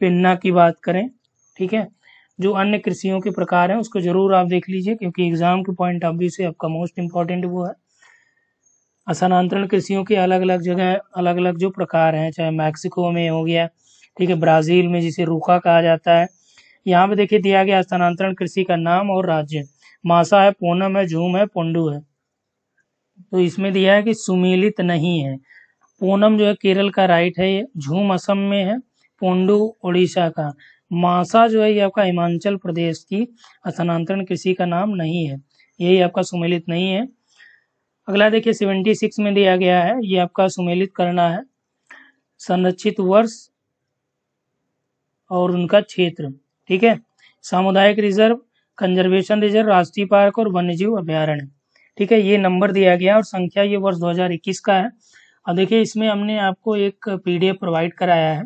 पिन्ना की बात करें, ठीक है? जो अन्य कृषियों के प्रकार हैं, उसको ज़रूर आप देख लीजिए, क्योंकि एग्ज़ाम के पॉइंट ऑफ़ व्यू से आपका मोस्ट इंपॉर्टेंट वो है। स्थानांतरण कृषियों के अलग अलग जगह अलग अलग जो प्रकार हैं, चाहे मैक्सिको में हो गया, ठीक है? ब्राज़ील में जिसे रूखा कहा जाता है यहाँ पे देखिए दिया गया स्थानांतरण कृषि का नाम और राज्य। मासा है, पूनम है, झूम है, पोंडू है। तो इसमें दिया है कि सुमेलित नहीं है। पूनम जो है केरल का राइट है, ये झूम असम में है, पोंडू उड़ीसा का। मासा जो है ये आपका हिमाचल प्रदेश की स्थानांतरण कृषि का नाम नहीं है। यही आपका सुमेलित नहीं है। अगला देखिए सेवेंटी सिक्स में दिया गया है, ये आपका सुमेलित करना है। संरक्षित वर्ष और उनका क्षेत्र। ठीक है? सामुदायिक रिज़र्व कंजर्वेशन रिज़र्व राष्ट्रीय पार्क और वन्यजीव अभ्यारण्य। ठीक है, ये नंबर दिया गया और संख्या ये वर्ष 2021 का है। अब देखिए, इसमें हमने आपको एक पीडीएफ प्रोवाइड कराया है,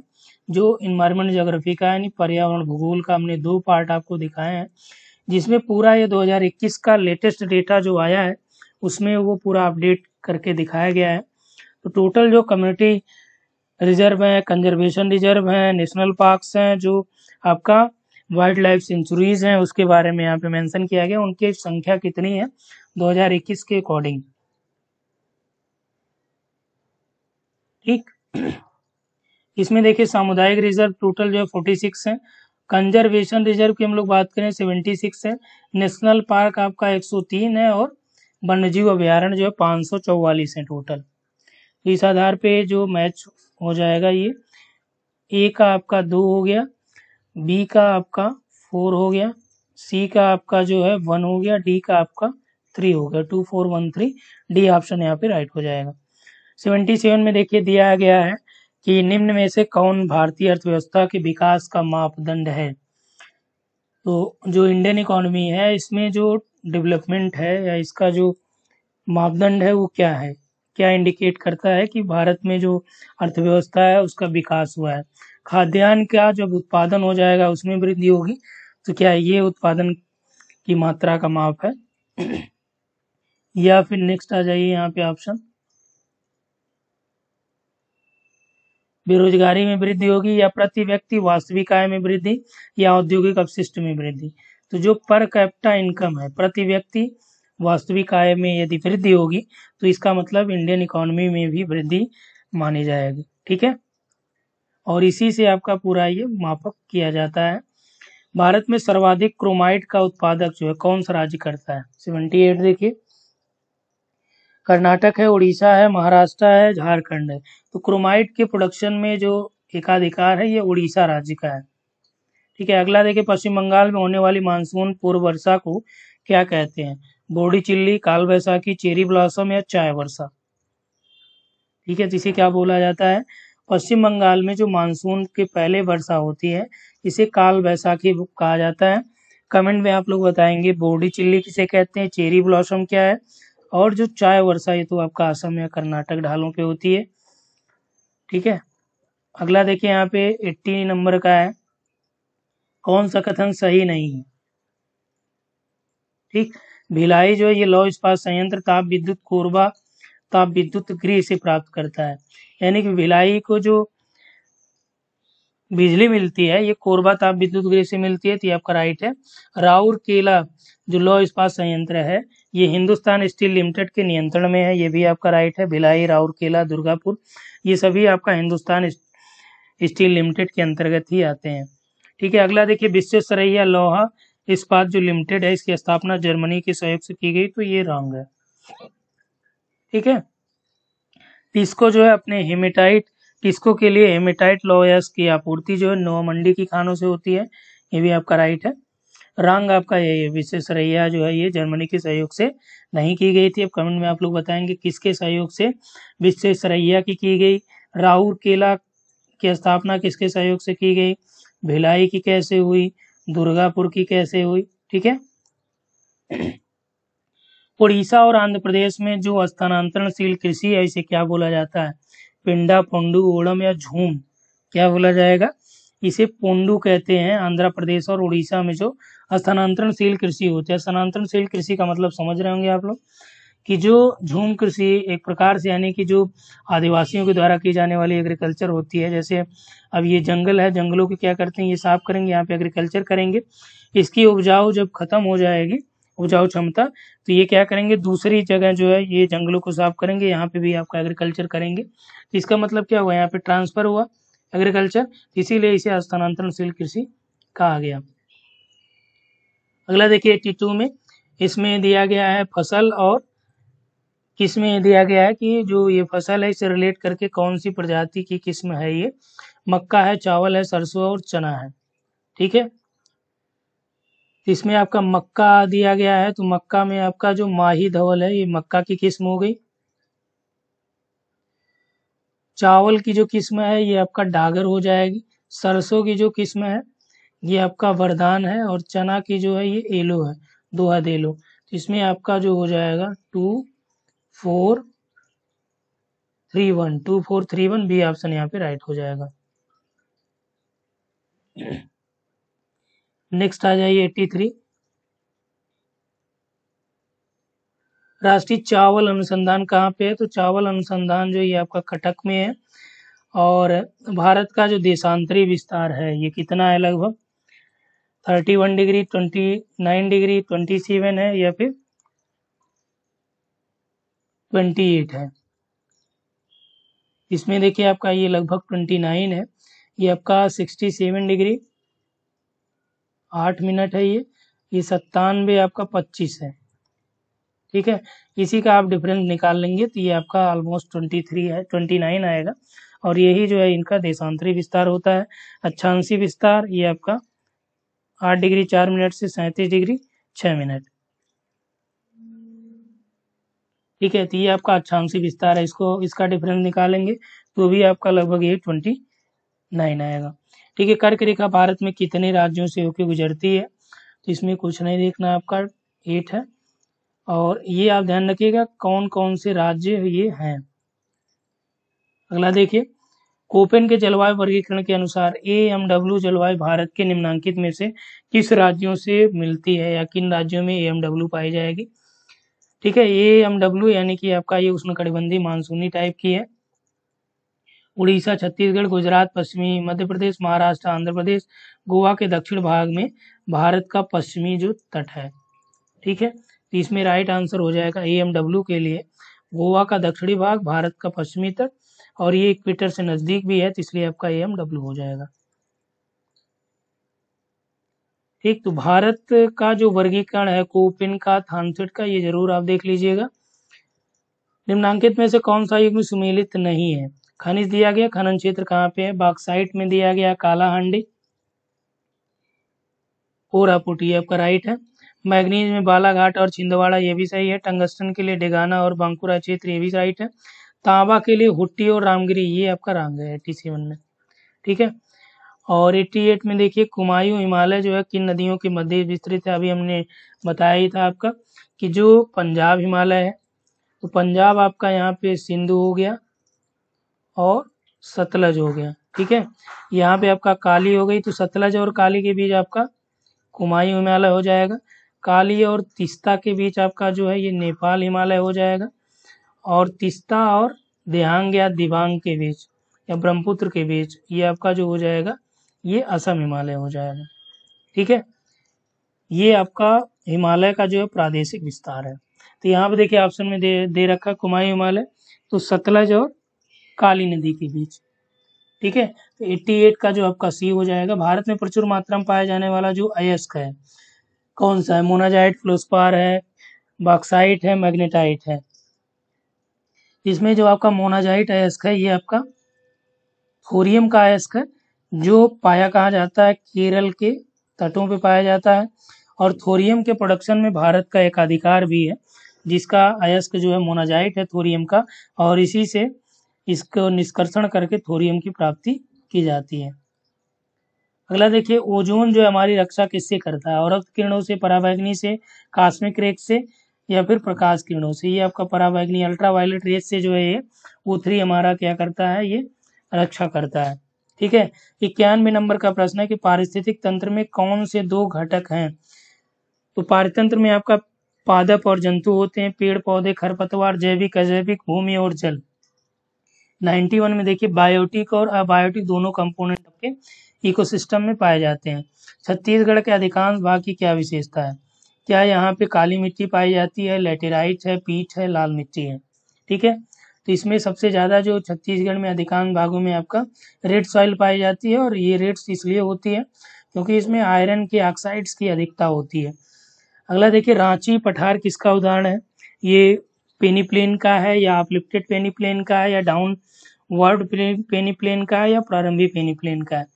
जो इन्वायरमेंट जोग्राफी का यानी पर्यावरण भूगोल का हमने दो पार्ट आपको दिखाए हैं, जिसमें पूरा ये 2021 का लेटेस्ट डेटा जो आया है, उसमें वो पूरा अपडेट करके दिखाया गया है। तो टोटल जो कम्युनिटी रिज़र्व है कंजर्वेशन रिज़र्व है नेशनल पार्क्स हैं, जो आपका वाइल्ड लाइफ सेंचुरीज हैं, उसके बारे में यहाँ पे मेंशन किया गया। उनकी संख्या कितनी है? 2021 के अकॉर्डिंग ठीक? इसमें देखिए, सामुदायिक रिज़र्व टोटल जो है 46 है। कंजर्वेशन रिज़र्व की हम लोग बात करें 76 है। नेशनल पार्क आपका 103 है और वन्यजीव अभ्यारण्य जो है पाँच है टोटल इस आधार पे जो मैच हो जाएगा ये ए का आपका दो हो गया। बी का आपका फोर हो गया सी का आपका जो है वन हो गया डी का आपका थ्री हो गया two four one three D option यहाँ पे राइट हो जाएगा। सेवेंटी सेवन में देखिए दिया गया है कि निम्न में से कौन भारतीय अर्थव्यवस्था के विकास का मापदंड है। तो जो इंडियन इकोनॉमी है, इसमें जो डेवलपमेंट है या इसका जो मापदंड है, वो क्या है? क्या इंडिकेट करता है कि भारत में जो अर्थव्यवस्था है, उसका विकास हुआ है? खाद्यान्न का जब उत्पादन हो जाएगा, उसमें वृद्धि होगी तो क्या ये उत्पादन की मात्रा का माप है? <clears throat> या फिर नेक्स्ट आ जाइए यहाँ पे ऑप्शन बेरोजगारी में वृद्धि होगी या प्रति व्यक्ति वास्तविक आय में वृद्धि या औद्योगिक अपशिष्ट में वृद्धि? तो जो पर कैपिटा इनकम है, प्रति व्यक्ति वास्तविक आय में यदि वृद्धि होगी तो इसका मतलब इंडियन इकोनॉमी में भी वृद्धि मानी जाएगी। ठीक है? और इसी से आपका पूरा ये मापक किया जाता है। भारत में सर्वाधिक क्रोमाइट का उत्पादक जो है, कौन सा राज्य करता है? सेवेंटी एट देखिए। कर्नाटक है, उड़ीसा है, महाराष्ट्र है, झारखंड है। तो क्रोमाइट के प्रोडक्शन में जो एकाधिकार है, ये उड़ीसा राज्य का है। ठीक है, अगला देखिए, पश्चिम बंगाल में होने वाली मानसून पूर्व वर्षा को क्या कहते हैं? बोडी चिल्ली, काल बैसाखी, चेरी ब्लॉसम या चाय वर्षा। ठीक है, जिसे क्या बोला जाता है? पश्चिम बंगाल में जो मानसून के पहले वर्षा होती है, इसे काल बैसाखी कहा जाता है। कमेंट में आप लोग बताएँगे, बोडी चिल्ली किसे कहते हैं, चेरी ब्लॉसम क्या है, और जो चाय वर्षा ये तो आपका असम या कर्नाटक ढालों पे होती है। ठीक है, अगला देखिए यहाँ पे, एट्टी नंबर का है, कौन सा कथन सही नहीं है? ठीक, भिलाई जो है, ये लौ इस्पात संयंत्र, ताप, विद्युत, कोरबा ताप विद्युत गृह से प्राप्त करता है। यानी कि भिलाई को जो बिजली मिलती है, ये कोरबा ताप विद्युत गृह से मिलती है तो ये आपका राइट है। राउर केला जो लौ इस्पात संयंत्र है, ये हिंदुस्तान स्टील लिमिटेड के नियंत्रण में है, ये भी आपका राइट है। भिलाई राउरकेला दुर्गापुर, ये सभी आपका हिंदुस्तान स्टील लिमिटेड के अंतर्गत ही आते हैं। ठीक है, अगला देखिए विश्वेश्वरैया लोहा इस्पात जो लिमिटेड है, इसकी स्थापना जर्मनी के सहयोग से की गई तो ये रॉन्ग है। ठीक है? इसको जो है अपने हेमेटाइट किसको के लिए हेमेटाइट लोयस की आपूर्ति जो है नौ मंडी की खानों से होती है, ये भी आपका राइट है। रंग आपका ये विशेष रैया जो है ये जर्मनी के सहयोग से नहीं की गई थी। अब कमेंट में आप लोग बताएँगे किसके सहयोग से विशेष रैया की की गई, राहुल केला की स्थापना किसके सहयोग से की गई, भिलाई की कैसे हुई, दुर्गापुर की कैसे हुई, ठीक है? उड़ीसा और आंध्र प्रदेश में जो स्थानांतरणशील कृषि है, इसे क्या बोला जाता है? पिंडा, पोंडू ओड़म या झूम? क्या बोला जाएगा? इसे पोंडू कहते हैं आंध्र प्रदेश और उड़ीसा में जो स्थानांतरणशील कृषि होते हैं। स्थानांतरणशील कृषि का मतलब समझ रहे होंगे आप लोग कि जो झूम कृषि एक प्रकार से यानी कि जो आदिवासियों के द्वारा की जाने वाली एग्रीकल्चर होती है। जैसे अब ये जंगल है, जंगलों के क्या करते हैं? ये साफ़ करेंगे, यहाँ पे एग्रीकल्चर करेंगे। इसकी उपजाऊ जब खत्म हो जाएगी उपजाऊ क्षमता तो ये क्या करेंगे? दूसरी जगह जो है, ये जंगलों को साफ़ करेंगे, यहाँ पे भी आपका एग्रीकल्चर करेंगे। तो इसका मतलब क्या हुआ? यहाँ पे ट्रांसफ़र हुआ एग्रीकल्चर इसीलिए इसे स्थानांतरणशील कृषि कहा गया। अगला देखिए एट्टी टू में, इसमें दिया गया है फ़सल और किसमें दिया गया है कि जो ये फ़सल है, इसे रिलेट करके कौन सी प्रजाति की किस्म है ये? मक्का है, चावल है, सरसों और चना है। ठीक है? इसमें आपका मक्का दिया गया है तो मक्का में आपका जो माही धवल है, ये मक्का की किस्म हो गई। चावल की जो किस्म है, ये आपका डागर हो जाएगी। सरसों की जो किस्म है, ये आपका वरदान है, और चना की जो है, ये एलो है दोहद एलो तो इसमें आपका जो हो जाएगा, two, four, three, one, two, four, three, one B option यहाँ पे राइट हो जाएगा। नेक्स्ट आ जाइए एट्टी थ्री राष्ट्रीय चावल अनुसंधान कहाँ पे है? तो चावल अनुसंधान जो ये आपका कटक में है और भारत का जो देशांतरी विस्तार है, ये कितना है लगभग? Thirty one degree twenty nine degree twenty seven है या फिर ट्वेंटी एट है? इसमें देखिए आपका ये लगभग ट्वेंटी नाइन है। ये आपका सिक्सटी सेवन डिग्री आठ मिनट है ये ये सत्तानवे आपका पच्चीस है। ठीक है? इसी का आप डिफरेंस निकाल लेंगे तो ये आपका ऑलमोस्ट ट्वेंटी थ्री है ट्वेंटी नाइन आएगा। और यही जो है इनका देशांतरी विस्तार होता है। अच्छांशी विस्तार, ये आपका आठ डिग्री चार मिनट से सैंतीस डिग्री छः मिनट। ठीक है? तो ये आपका अच्छांशी विस्तार है। इसको, इसका डिफरेंस निकालेंगे तो भी आपका लगभग ये ट्वेंटी नाइन आएगा। ठीक है, कर्क रेखा भारत में कितने राज्यों से होकर गुजरती है? तो इसमें कुछ नहीं देखना आपका, एट है। और ये आप ध्यान रखिएगा कौन कौन से राज्य ये हैं? अगला देखिए, कोपेन के जलवायु वर्गीकरण के अनुसार ए एम डब्ल्यू जलवायु भारत के निम्नांकित में से किस राज्यों से मिलती है या किन राज्यों में ए एम डब्ल्यू पाई जाएगी? ठीक है ए एम डब्ल्यू यानी कि आपका ये उष्ण कटिबंधी मानसूनी टाइप की है। उड़ीसा, छत्तीसगढ़, गुजरात, पश्चिमी मध्य प्रदेश, महाराष्ट्र, आंध्र प्रदेश, गोवा के दक्षिण भाग में भारत का पश्चिमी जो तट है। ठीक है? तो इसमें राइट आंसर हो जाएगा ए एम डब्ल्यू के लिए। गोवा का दक्षिणी भाग भारत का पश्चिमी तट और ये इक्वेटर से नज़दीक भी है तो इसलिए आपका ए एम डब्ल्यू हो जाएगा। ठीक तो भारत का जो वर्गीकरण है, कोपिन का, थानसेट का, ये ज़रूर आप देख लीजिएगा। निम्नांकित में से कौन सा युग्म सुमेलित नहीं है? खनिज दिया गया, खनन क्षेत्र कहाँ पे है? बाक्साइट में दिया गया काला हांडी कोरापुट ये आपका राइट है। मैग्नीज में बालाघाट और छिंदवाड़ा, ये भी सही है। टंगस्टन के लिए डेगाना और बांकुरा क्षेत्र, ये भी राइट है। तांबा के लिए हुट्टी और रामगिरी, ये आपका रंग है, एट्टी सेवन में। ठीक है? और एट्टी एट में देखिए, कुमायूं हिमालय जो है, किन नदियों के मध्य विस्तृत है, अभी हमने बताया ही था आपका, कि जो पंजाब हिमालय है तो पंजाब आपका यहाँ पे सिंधु हो गया और सतलज हो गया, ठीक है? यहाँ पे आपका काली हो गई तो सतलज और काली के बीच आपका कुमायूं हिमालय हो जाएगा। काली और तिस्ता के बीच आपका जो है, ये नेपाल हिमालय हो जाएगा। और तिस्ता और देहांग या दिबांग के बीच या ब्रह्मपुत्र के बीच ये आपका जो हो जाएगा, ये असम हिमालय हो जाएगा, ठीक है? ये आपका हिमालय का जो है प्रादेशिक विस्तार है। तो यहाँ पे देखिए ऑप्शन में दे दे रखा कुमायूं हिमालय। तो सतलज और काली नदी के बीच। ठीक है? तो 88 का जो आपका सी हो जाएगा, भारत में प्रचुर मात्रा में पाया जाने वाला जो अयस्क है, कौन सा है? मोनाजाइट फ्लोस्पार है, बॉक्साइट है, मैग्नेटाइट है। इसमें जो आपका मोनाजाइट अयस्क है, ये आपका थोरियम का अयस्क है, जो पाया कहा जाता है? केरल के तटों पे पाया जाता है। और थोरियम के प्रोडक्शन में भारत का एक अधिकार भी है, जिसका अयस्क जो है मोनाजाइट है थोरियम का, और इसी से इसको निष्कर्षण करके थोरियम की प्राप्ति की जाती है। अगला देखिए, ओजोन जो हमारी रक्षा किससे करता है? और किरणों से, पराबैगनी से, कास्मिक रेख से, या फिर प्रकाश किरणों से? ये आपका पराबैगनी, अल्ट्रावायलेट रेस से जो है ये ओ थ्री हमारा क्या करता है? ये रक्षा करता है। ठीक है? इक्यानवे नंबर का प्रश्न है कि पारिस्थितिक तंत्र में कौन से दो घटक हैं? तो पारितंत्र में आपका पादप और जंतु होते हैं पेड़ पौधे खरपतवार, जैविक, अजैविक, भूमि और जल। 91 में देखिए बायोटिक और अबायोटिक दोनों कंपोनेंट आपके इकोसिस्टम में पाए जाते हैं। छत्तीसगढ़ के अधिकांश भाग की क्या विशेषता है? क्या यहाँ पे काली मिट्टी पाई जाती है, लेटेराइट है पीच है, लाल मिट्टी है? ठीक है? तो इसमें सबसे ज़्यादा जो छत्तीसगढ़ में अधिकांश भागों में आपका रेड सॉइल पाई जाती है और ये रेड्स इसलिए होती है क्योंकि इसमें आयरन के ऑक्साइड्स की अधिकता होती है। अगला देखिए रांची पठार किसका उदाहरण है? ये पेनी प्लेन का है या अपलिफ्टेड पेनी प्लेन का है या डाउन वर्ड पेनी प्लेन का है या प्रारंभिक पेनी प्लेन का है।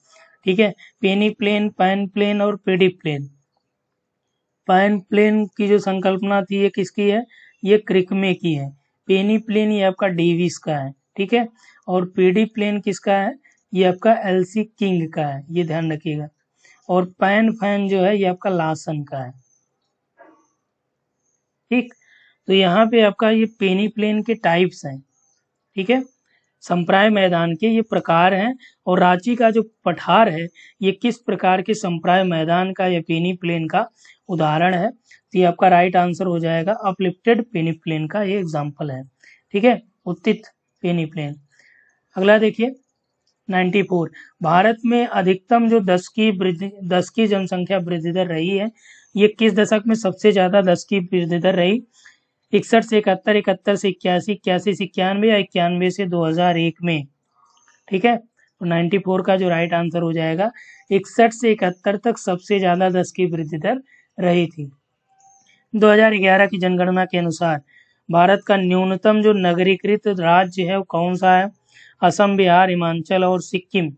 ठीक है? पेनी प्लेन पैन प्लेन और पेडी प्लेन पैन प्लेन की जो संकल्पना थी, ये किसकी है? ये क्रिकमे की है। पेनी प्लेन ये आपका डेविस का है। ठीक है? और पेडी प्लेन किसका है? ये आपका एलसी किंग का है। ये ध्यान रखिएगा। और पैन फ़ैन जो है, ये आपका लासन का है। ठीक? तो यहाँ पे आपका ये पेनी प्लेन के टाइप्स हैं, ठीक है? संप्राय मैदान के ये प्रकार हैं और रांची का जो पठार है, ये किस प्रकार के संप्राय मैदान का या पेनी प्लेन का उदाहरण है? तो ये आपका राइट आंसर हो जाएगा अपलिफ्टेड पेनी प्लेन का ये एग्ज़ाम्पल है, ठीक है? उत्तित पेनी प्लेन। अगला देखिए 94 भारत में अधिकतम जो दस की वृद्धि, दस की जनसंख्या वृद्धि दर रही है, ये किस दशक में सबसे ज़्यादा दस की वृद्धि दर रही? इकसठ से इकहत्तर इकहत्तर से इक्यासी इक्यासी से इक्यानवे या इक्यानवे से 2001 में। ठीक है? तो 94 का जो राइट आंसर हो जाएगा, इकसठ से इकहत्तर तक सबसे ज़्यादा दस की वृद्धि दर रही थी। 2011 की जनगणना के अनुसार, भारत का न्यूनतम जो नगरीकृत राज्य है वो कौन सा है? असम, बिहार, हिमाचल और सिक्किम।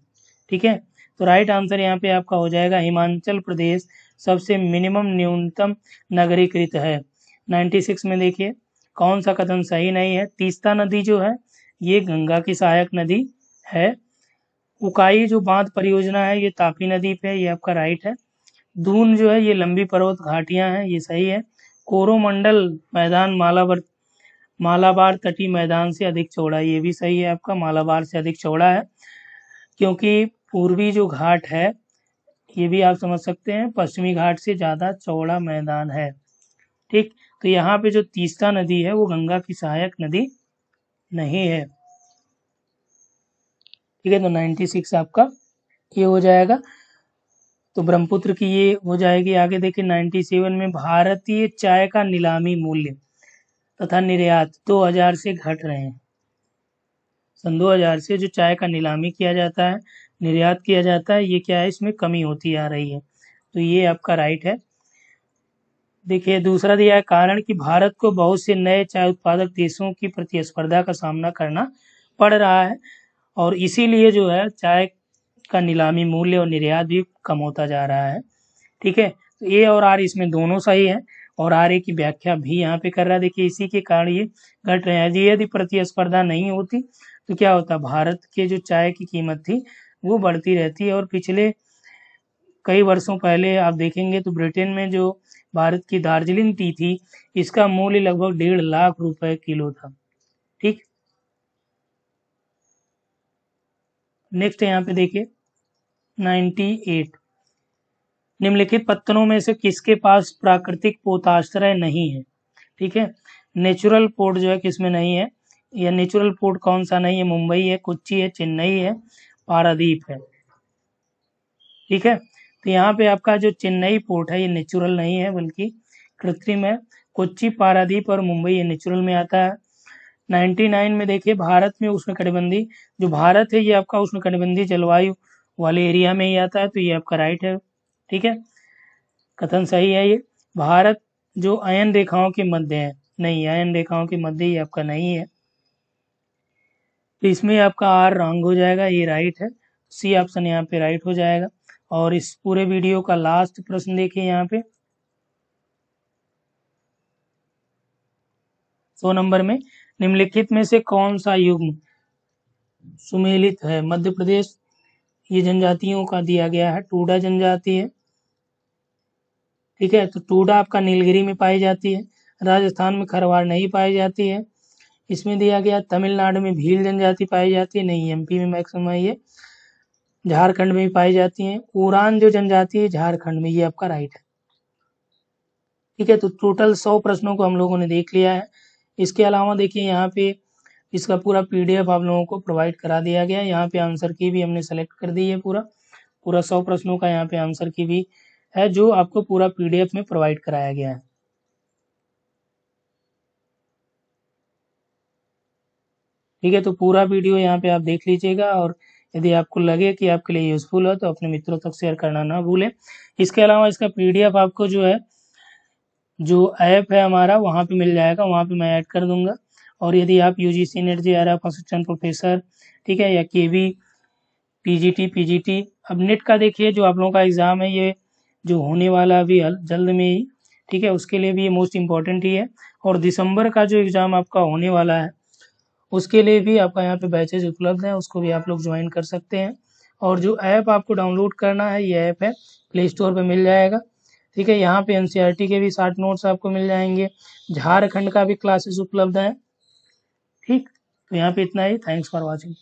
ठीक है? तो राइट आंसर यहाँ पे आपका हो जाएगा, हिमाचल प्रदेश सबसे मिनिमम न्यूनतम नगरीकृत है। 96 में देखिए, कौन सा कथन सही नहीं है? तीस्ता नदी जो है, ये गंगा की सहायक नदी है। उकाई जो बाँध परियोजना है, ये तापी नदी पे, ये आपका राइट है। दून जो है, ये लंबी पर्वत घाटियाँ हैं, ये सही है। कोरोमंडल मैदान मालावर मालाबार तटी मैदान से अधिक चौड़ा, ये भी सही है आपका, मालाबार से अधिक चौड़ा है। क्योंकि पूर्वी जो घाट है, ये भी आप समझ सकते हैं, पश्चिमी घाट से ज़्यादा चौड़ा मैदान है। ठीक? तो यहाँ पे जो तीस्ता नदी है, वो गंगा की सहायक नदी नहीं है। ठीक है तो 96 आपका ये हो जाएगा। तो ब्रह्मपुत्र की ये हो जाएगी आगे, देखिए 97 में भारतीय चाय का नीलामी मूल्य तथा निर्यात 2000 से घट रहे हैं। सन 2000 से जो चाय का नीलामी किया जाता है, निर्यात किया जाता है, ये क्या है? इसमें कमी होती आ रही है। तो ये आपका राइट है। देखिए, दूसरा दिया है कारण कि भारत को बहुत से नए चाय उत्पादक देशों की प्रतिस्पर्धा का सामना करना पड़ रहा है और इसीलिए जो है चाय का नीलामी मूल्य और निर्यात भी कम होता जा रहा है। ठीक है? तो ए और आर इसमें दोनों सही है और आर ए की व्याख्या भी यहाँ पे कर रहा है। देखिए, इसी के कारण ये घट रहे हैं। यदि प्रतिस्पर्धा नहीं होती तो क्या होता? भारत के जो चाय की कीमत थी, वो बढ़ती रहती है और पिछले कई वर्षों पहले आप देखेंगे तो ब्रिटेन में जो भारत की दार्जिलिंग टी थी, इसका मूल्य लगभग डेढ़ लाख रुपए किलो था। ठीक? नेक्स्ट यहाँ पे देखिए 98 निम्नलिखित पत्तनों में से किसके पास प्राकृतिक पोताश्रय नहीं है? ठीक है? नेचुरल पोर्ट जो है किसमें नहीं है? या नेचुरल पोर्ट कौन सा नहीं है? मुंबई है, कोच्चि है, चेन्नई है, पारादीप है। ठीक है? तो यहाँ पे आपका जो चेन्नई पोर्ट है, ये नेचुरल नहीं है, बल्कि कृत्रिम है। कोच्चि पारादीप और मुंबई, ये नेचुरल में आता है। 99 में देखिए, भारत में उष्ण कटिबंधी जो भारत है, ये आपका उष्ण कटिबंधी जलवायु वाले एरिया में ही आता है तो ये आपका राइट है। ठीक है? कथन सही है ये। भारत जो अयन रेखाओं के मध्य है, नहीं, अयन रेखाओं के मध्य ये आपका नहीं है। तो इसमें आपका आर रॉन्ग हो जाएगा, ये राइट है। सी ऑप्शन यहाँ पे राइट हो जाएगा। और इस पूरे वीडियो का लास्ट प्रश्न देखिए यहाँ पे। सौ नंबर में, निम्नलिखित में से कौन सा युग्म सुमेलित है? मध्य प्रदेश, ये जनजातियों का दिया गया है, टूडा जनजाति है। ठीक है तो टूडा आपका नीलगिरी में पाई जाती है, राजस्थान में खरवाड़ नहीं पाई जाती है। इसमें दिया गया तमिलनाडु में भील जनजाति पाई जाती है, नहीं, एमपी में मैक्सिमम आई है झारखंड में भी पाई जाती है। उड़ान जो जनजाति है झारखंड में, ये आपका राइट है। ठीक है तो टोटल सौ प्रश्नों को हम लोगों ने देख लिया है। इसके अलावा देखिए, यहाँ पे इसका पूरा पीडीएफ आप लोगों को प्रोवाइड करा दिया गया है। यहाँ पे आंसर की भी हमने सेलेक्ट कर दी है पूरा। पूरा सौ प्रश्नों का यहाँ पे आंसर की भी है, जो आपको पूरा पीडीएफ में प्रोवाइड कराया गया है। ठीक है तो पूरा वीडियो यहाँ पे आप देख लीजिएगा और यदि आपको लगे कि आपके लिए यूज़फुल हो तो अपने मित्रों तक शेयर करना ना भूलें। इसके अलावा इसका पीडीएफ आपको जो है, जो ऐप है हमारा, वहाँ पे मिल जाएगा, वहाँ पे मैं ऐड कर दूँगा। और यदि आप U G C NET J R F assistant professor ठीक है, या K V P G T P G T अब नेट का देखिए, जो आप लोगों का एग्ज़ाम है, ये जो होने वाला अभी जल्द में ही, ठीक है, उसके लिए भी ये मोस्ट इंपॉर्टेंट ही है। और दिसंबर का जो एग्ज़ाम आपका होने वाला है उसके लिए भी आपका यहाँ पे बैचेज उपलब्ध है, उसको भी आप लोग ज्वाइन कर सकते हैं। और जो ऐप आपको डाउनलोड करना है, ये ऐप है, प्ले स्टोर पर मिल जाएगा। ठीक है, यहाँ पे एनसीईआरटी के भी साठ नोट्स आपको मिल जाएँगे। झारखंड का भी क्लासेस उपलब्ध है। ठीक तो यहाँ पे इतना ही। Thanks for watching.